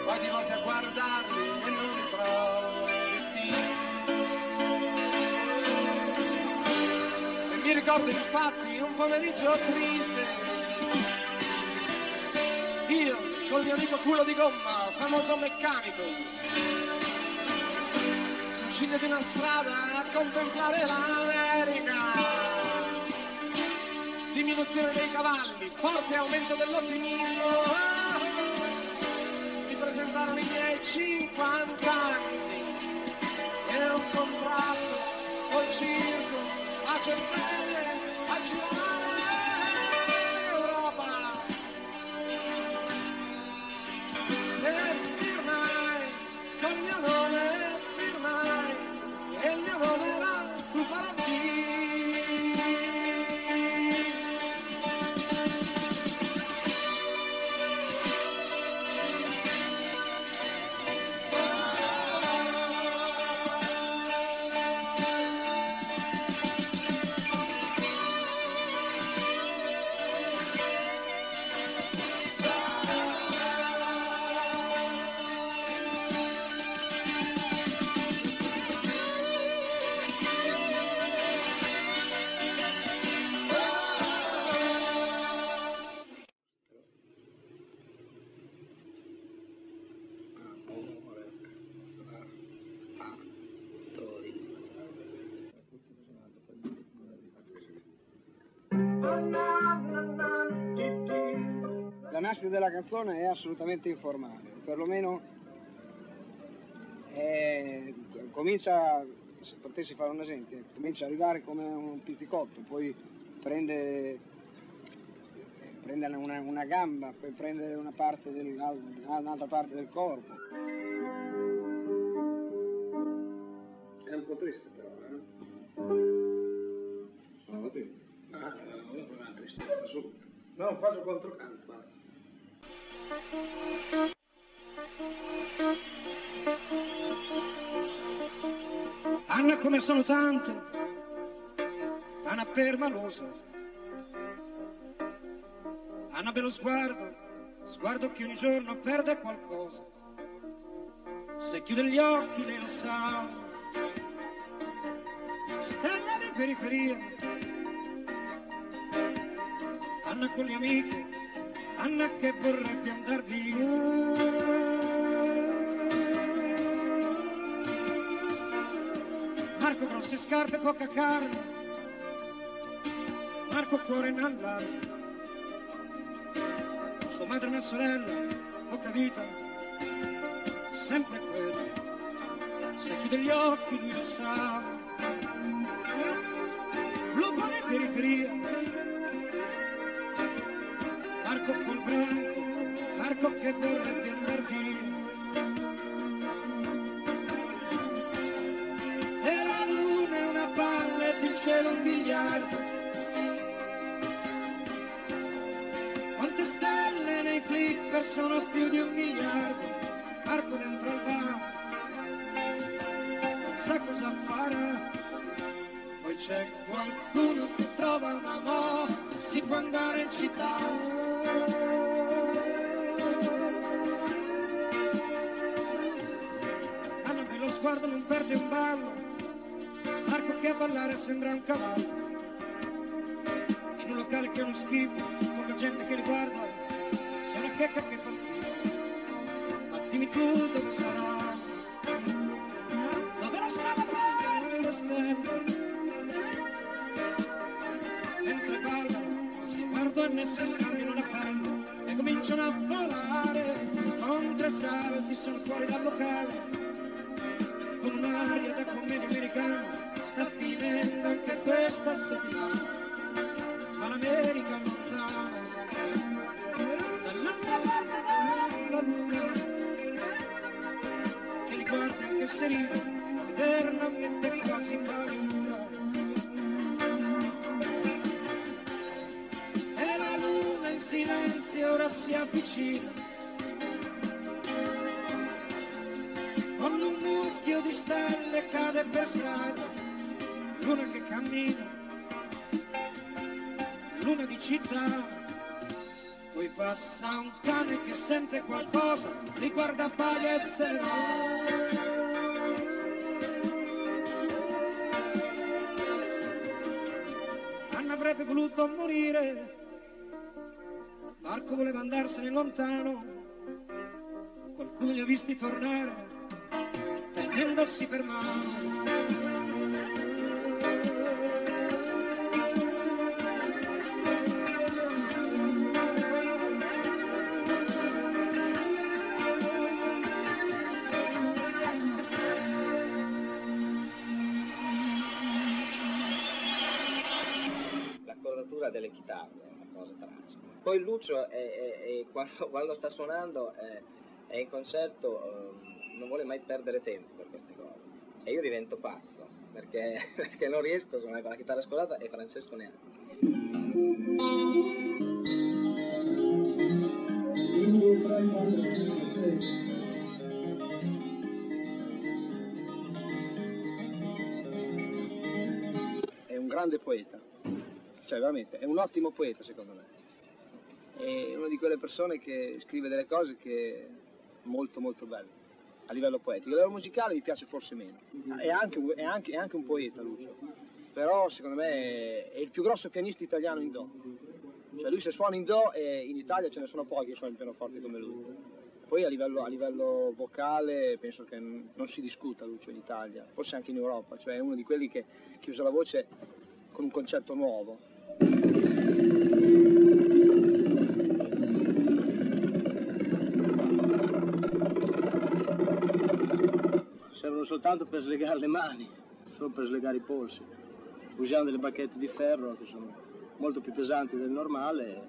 Poi ti vasi a guardarli e non trovi più. E mi ricordo infatti un pomeriggio triste. Col mio amico culo di gomma, famoso meccanico, sul ciglio di una strada a contemplare l'America. Diminuzione dei cavalli, forte aumento dell'ottimismo. Mi presentarono i miei 50 anni e un contratto col circo a cervelle a girare nascita della canzone è assolutamente informale, perlomeno è, comincia, se potessi fare un esempio, comincia ad arrivare come un pizzicotto, poi prende, prende una, una, gamba, poi prende una parte del, un'altra parte del corpo. È un po' triste però, eh? Sono te. Ah, è una tristezza assoluta. No, faccio controcanto, guarda. Anna come sono tante, Anna permalosa, Anna bello sguardo, sguardo che ogni giorno perde qualcosa. Se chiude gli occhi lei lo sa, stella di periferia, Anna con le amiche, Anna che vorrebbe andar via. Marco grosse scarpe, poca carne, Marco cuore in andare, sua madre e una sorella, poca vita, sempre quella, se chiude gli occhi lui lo sa, lupo di periferia, Marco col branco, Marco che vorrebbe andar via. E la luna è una palla e il cielo un biliardo. Quante stelle nei flipper sono più di un miliardo. Marco dentro al bar, non sa cosa farà. Poi c'è qualcuno che trova un amore, si può andare in città. Anna per lo sguardo non perde un ballo, Marco che a ballare sembra un cavallo. In un locale che è uno schifo, poca gente che li guarda, c'è una checca che fa il tifo. Ma dimmi tu dove sarà? La strada per le stelle? Si guardano e si scambiano la pelle e cominciano a volare. Con tre salti sono fuori dal locale. Con un'aria da commedia americana sta finendo anche questa settimana. Ma l'America lontana dall'altra parte della luna che li guarda anche se ride a vederla mette quasi paura in silenzio ora si avvicina con un mucchio di stelle cade per strada, luna che cammina, luna di città, poi passa un cane che sente qualcosa, li guarda paglia e se ne va. Avrebbe voluto morire, Marco voleva andarsene lontano, qualcuno li ha visti tornare tenendosi per mano. Poi Lucio è, è- è- quando, *laughs* quando sta suonando è, in concerto ehm, non vuole mai perdere tempo per queste cose. E io divento pazzo, perché, *laughs* perché non riesco a suonare con la chitarra scolata e Francesco neanche. è un grande poeta, cioè veramente è un ottimo poeta secondo me. È una di quelle persone che scrive delle cose che molto molto belle a livello poetico. A livello musicale mi piace forse meno. È anche, un- è anche- è anche un poeta Lucio, però secondo me è, è il più grosso pianista italiano in do. Cioè lui se suona in do e in Italia ce ne sono pochi che suonano il pianoforte come lui. Poi a livello, a livello vocale penso che non si discuta Lucio in Italia, forse anche in Europa, cioè è uno di quelli che, che usa la voce con un concetto nuovo. servono soltanto per slegare le mani, solo per slegare i polsi. Usiamo delle bacchette di ferro che sono molto più pesanti del normale.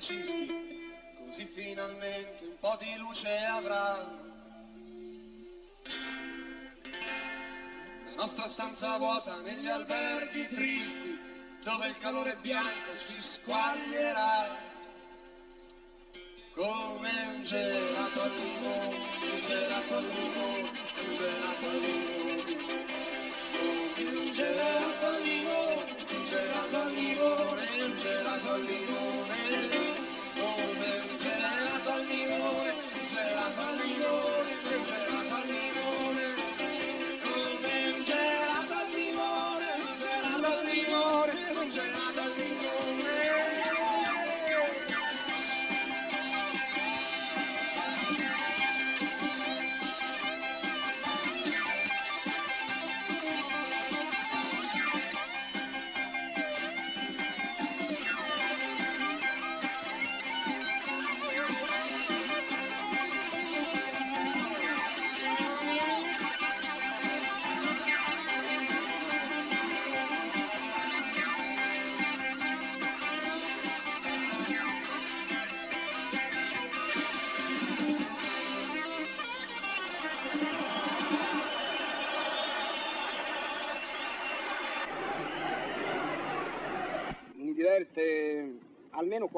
musicisti, così finalmente un po' di luce avrà. La nostra stanza vuota negli alberghi tristi, dove il calore bianco ci squaglierà. Come un gelato al limone, un gelato al limone, un gelato al limone.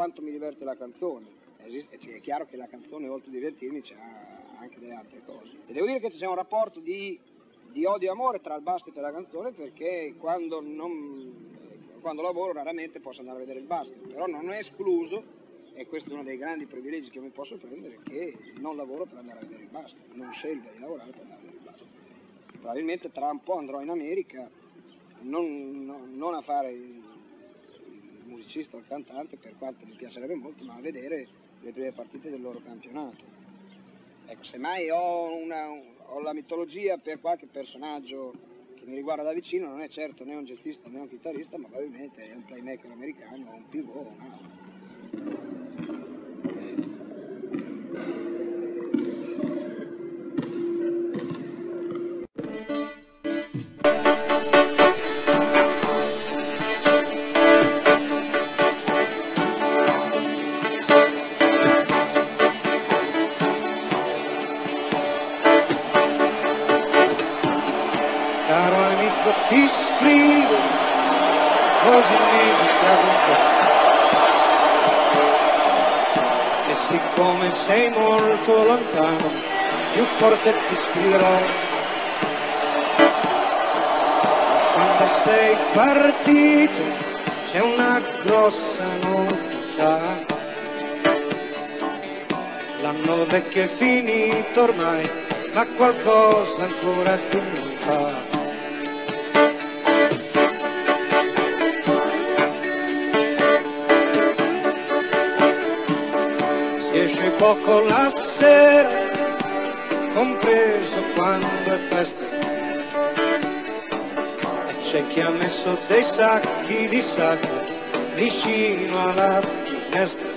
Quanto mi diverte la canzone. Esiste- cioè, è chiaro che la canzone oltre a divertirmi c'ha anche delle altre cose. E devo dire che c'è un rapporto di, di odio e amore tra il basket e la canzone perché quando, non- quando lavoro raramente posso andare a vedere il basket, però non è escluso, e questo è uno dei grandi privilegi che mi posso prendere, che non lavoro per andare a vedere il basket, non scelgo di lavorare per andare a vedere il basket. Probabilmente tra un po' andrò in America, non, non- non a fare il musicista o il cantante, per quanto mi piacerebbe molto, ma a vedere le prime partite del loro campionato. Ecco, semmai ho, una, ho la mitologia per qualche personaggio che mi riguarda da vicino, non è certo né un jazzista né un chitarrista, ma probabilmente è un playmaker americano o un pivot o un altro. Forte ti scriverò. Quando sei partito c'è una grossa novità. L'anno vecchio è finito ormai, ma qualcosa ancora tu non fa. Si esce poco la sera, è festa. E c'è chi ha messo dei sacchi di sacco vicino alla finestra.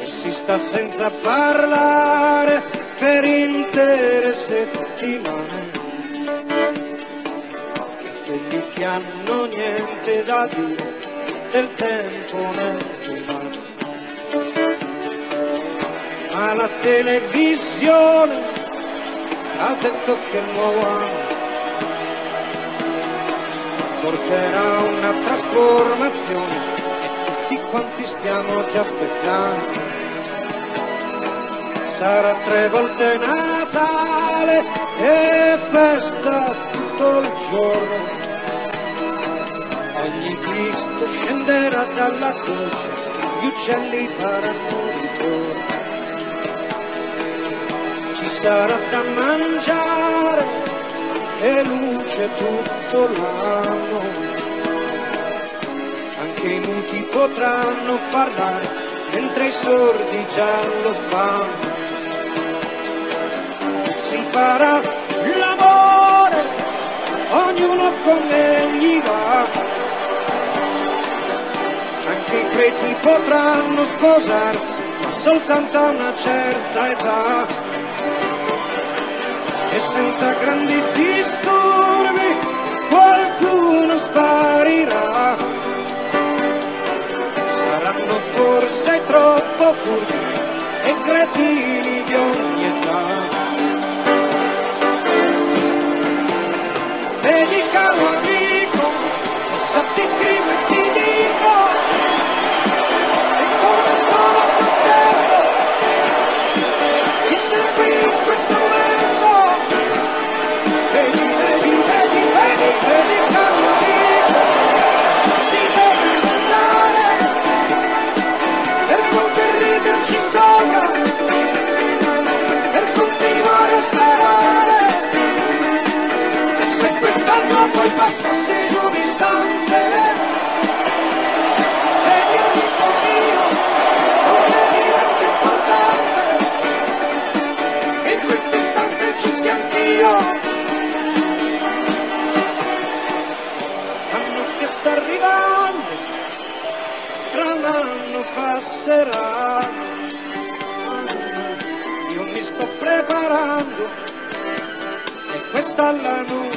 E si sta senza parlare per intere settimane. Quelli che hanno niente da dire del tempo nel umano. Ma la televisione ha detto che il nuovo anno porterà una trasformazione e tutti quanti stiamo già aspettando. Sarà tre volte Natale e festa tutto il giorno. Ogni Cristo scenderà dalla croce, gli uccelli faranno ritorno. Sarà da mangiare e luce tutto l'anno. Anche i muti potranno parlare, mentre i sordi già lo fanno. Si farà l'amore, ognuno come gli va. Anche i preti potranno sposarsi, ma soltanto a una certa età. Senza grandi disturbi qualcuno sparirà. Saranno forse troppo furbi e cretini di ogni età. Vedi caro amico, cosa ti scrivo passerà. Io mi sto preparando e questa è la novità.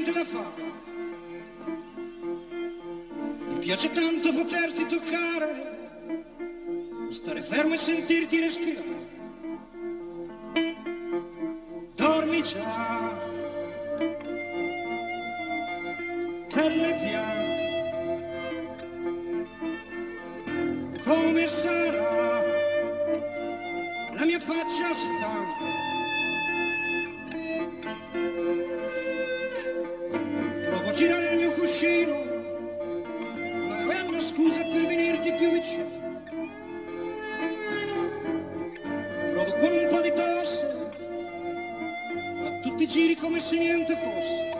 niente da fare. Mi piace tanto poterti toccare, stare fermo e sentirti respirare. Dormi già, pelle bianca, come sarà la mia faccia stanca? Thomas singing the.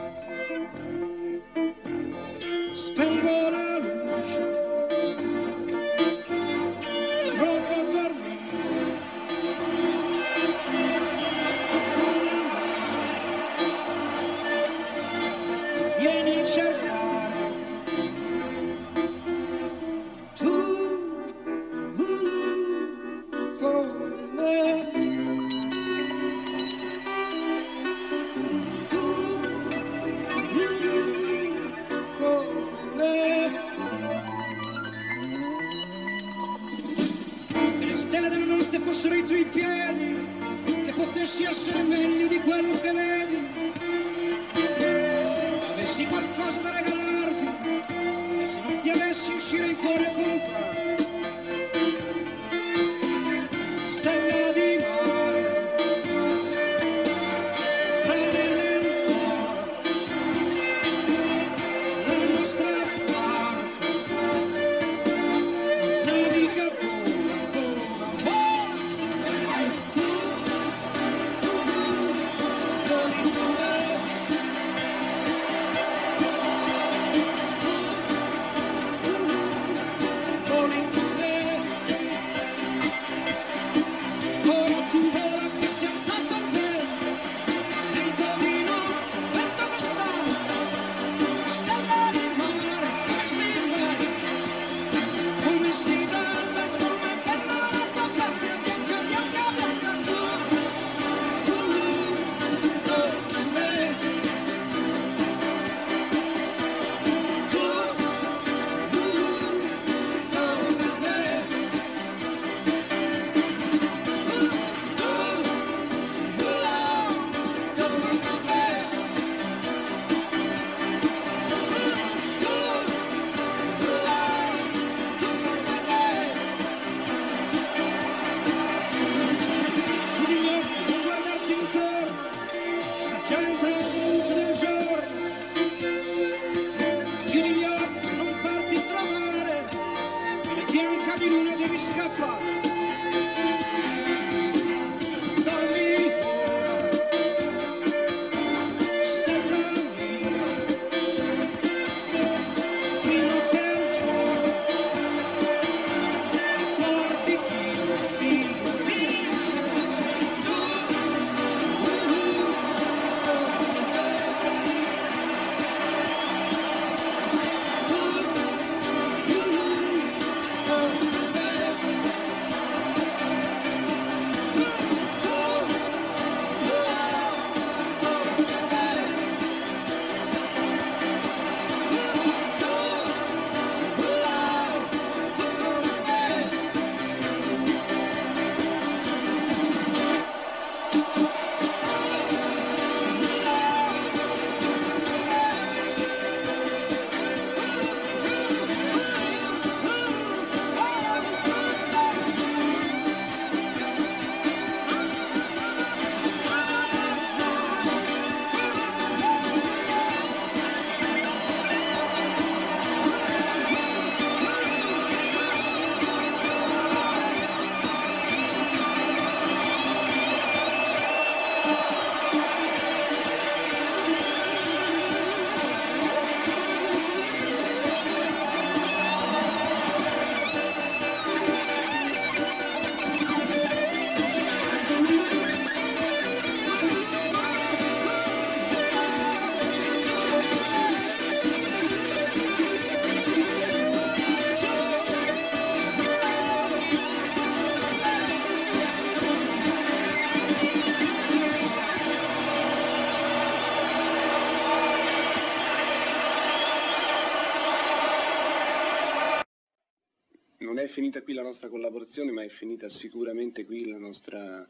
Collaborazione, ma è finita sicuramente qui la nostra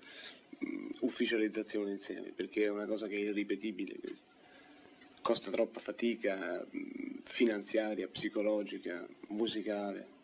mh, ufficializzazione insieme, perché è una cosa che è irripetibile questa. Costa troppa fatica mh, finanziaria, psicologica, musicale.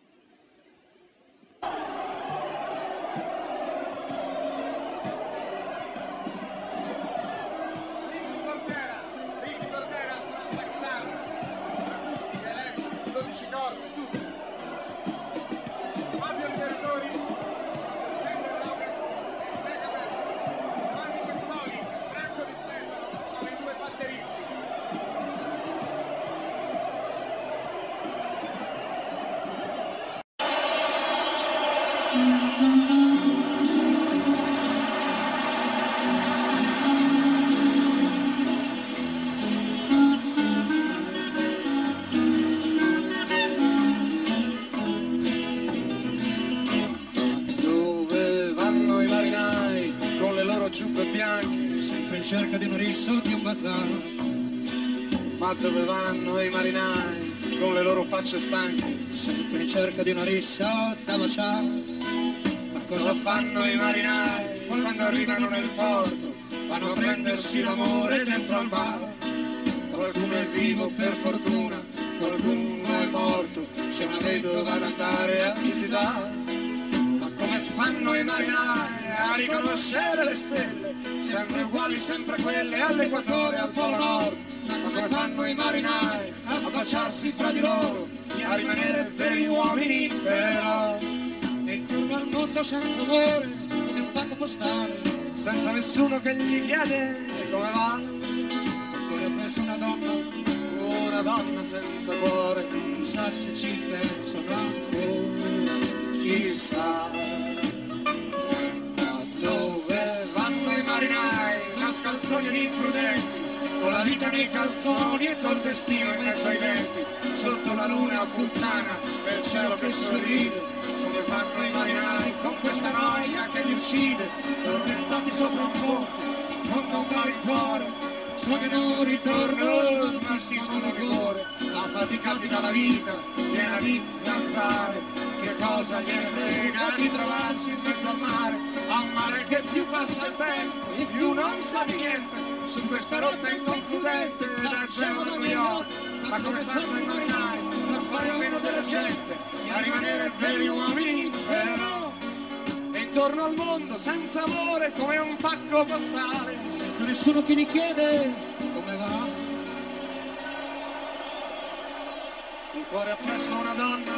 Dove vanno i marinai con le loro facce stanche, sempre in cerca di una rissa o da baciare? Ma cosa fanno i marinai quando arrivano nel porto? Vanno a prendersi l'amore dentro al bar. Qualcuno è vivo per fortuna, qualcuno è morto, c'è una vedova da andare a visitare. Ma come fanno i marinai a riconoscere le stelle, sempre uguali, sempre quelle all'equatore, al polo nord? Come fanno i marinai a baciarsi fra di loro, a rimanere veri uomini però? E intorno al mondo senza amore, come un pacco postale, senza nessuno che gli chiede come va. Poi ho preso una donna, una donna senza cuore, chissà se ci penso ancora, chissà. Ma dove vanno i marinai, la scalzoglia di imprudenti, con la vita nei calzoni e col destino in mezzo ai denti, sotto la luna puttana, per cielo che sorride, come fanno i marinai con questa noia che li uccide, tormentati sopra un ponte, in fondo a un cuore, so che non ritorno, smarsiscono il cuore, affaticati dalla vita, piena di zanzare, che cosa gli frega di trovarsi in mezzo al mare, a un mare che più passa il tempo, e più non sa di niente, su questa rotta inconcludente da Genova a New York, ma come fanno i marinai a fare a meno della gente, a rimanere veri uomini, però, e intorno al mondo senza amore come un pacco postale, senza nessuno che gli chiede come va. Un cuore appresso a una donna,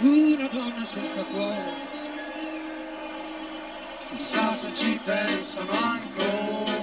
una donna senza cuore. Chissà se ci pensano ancora.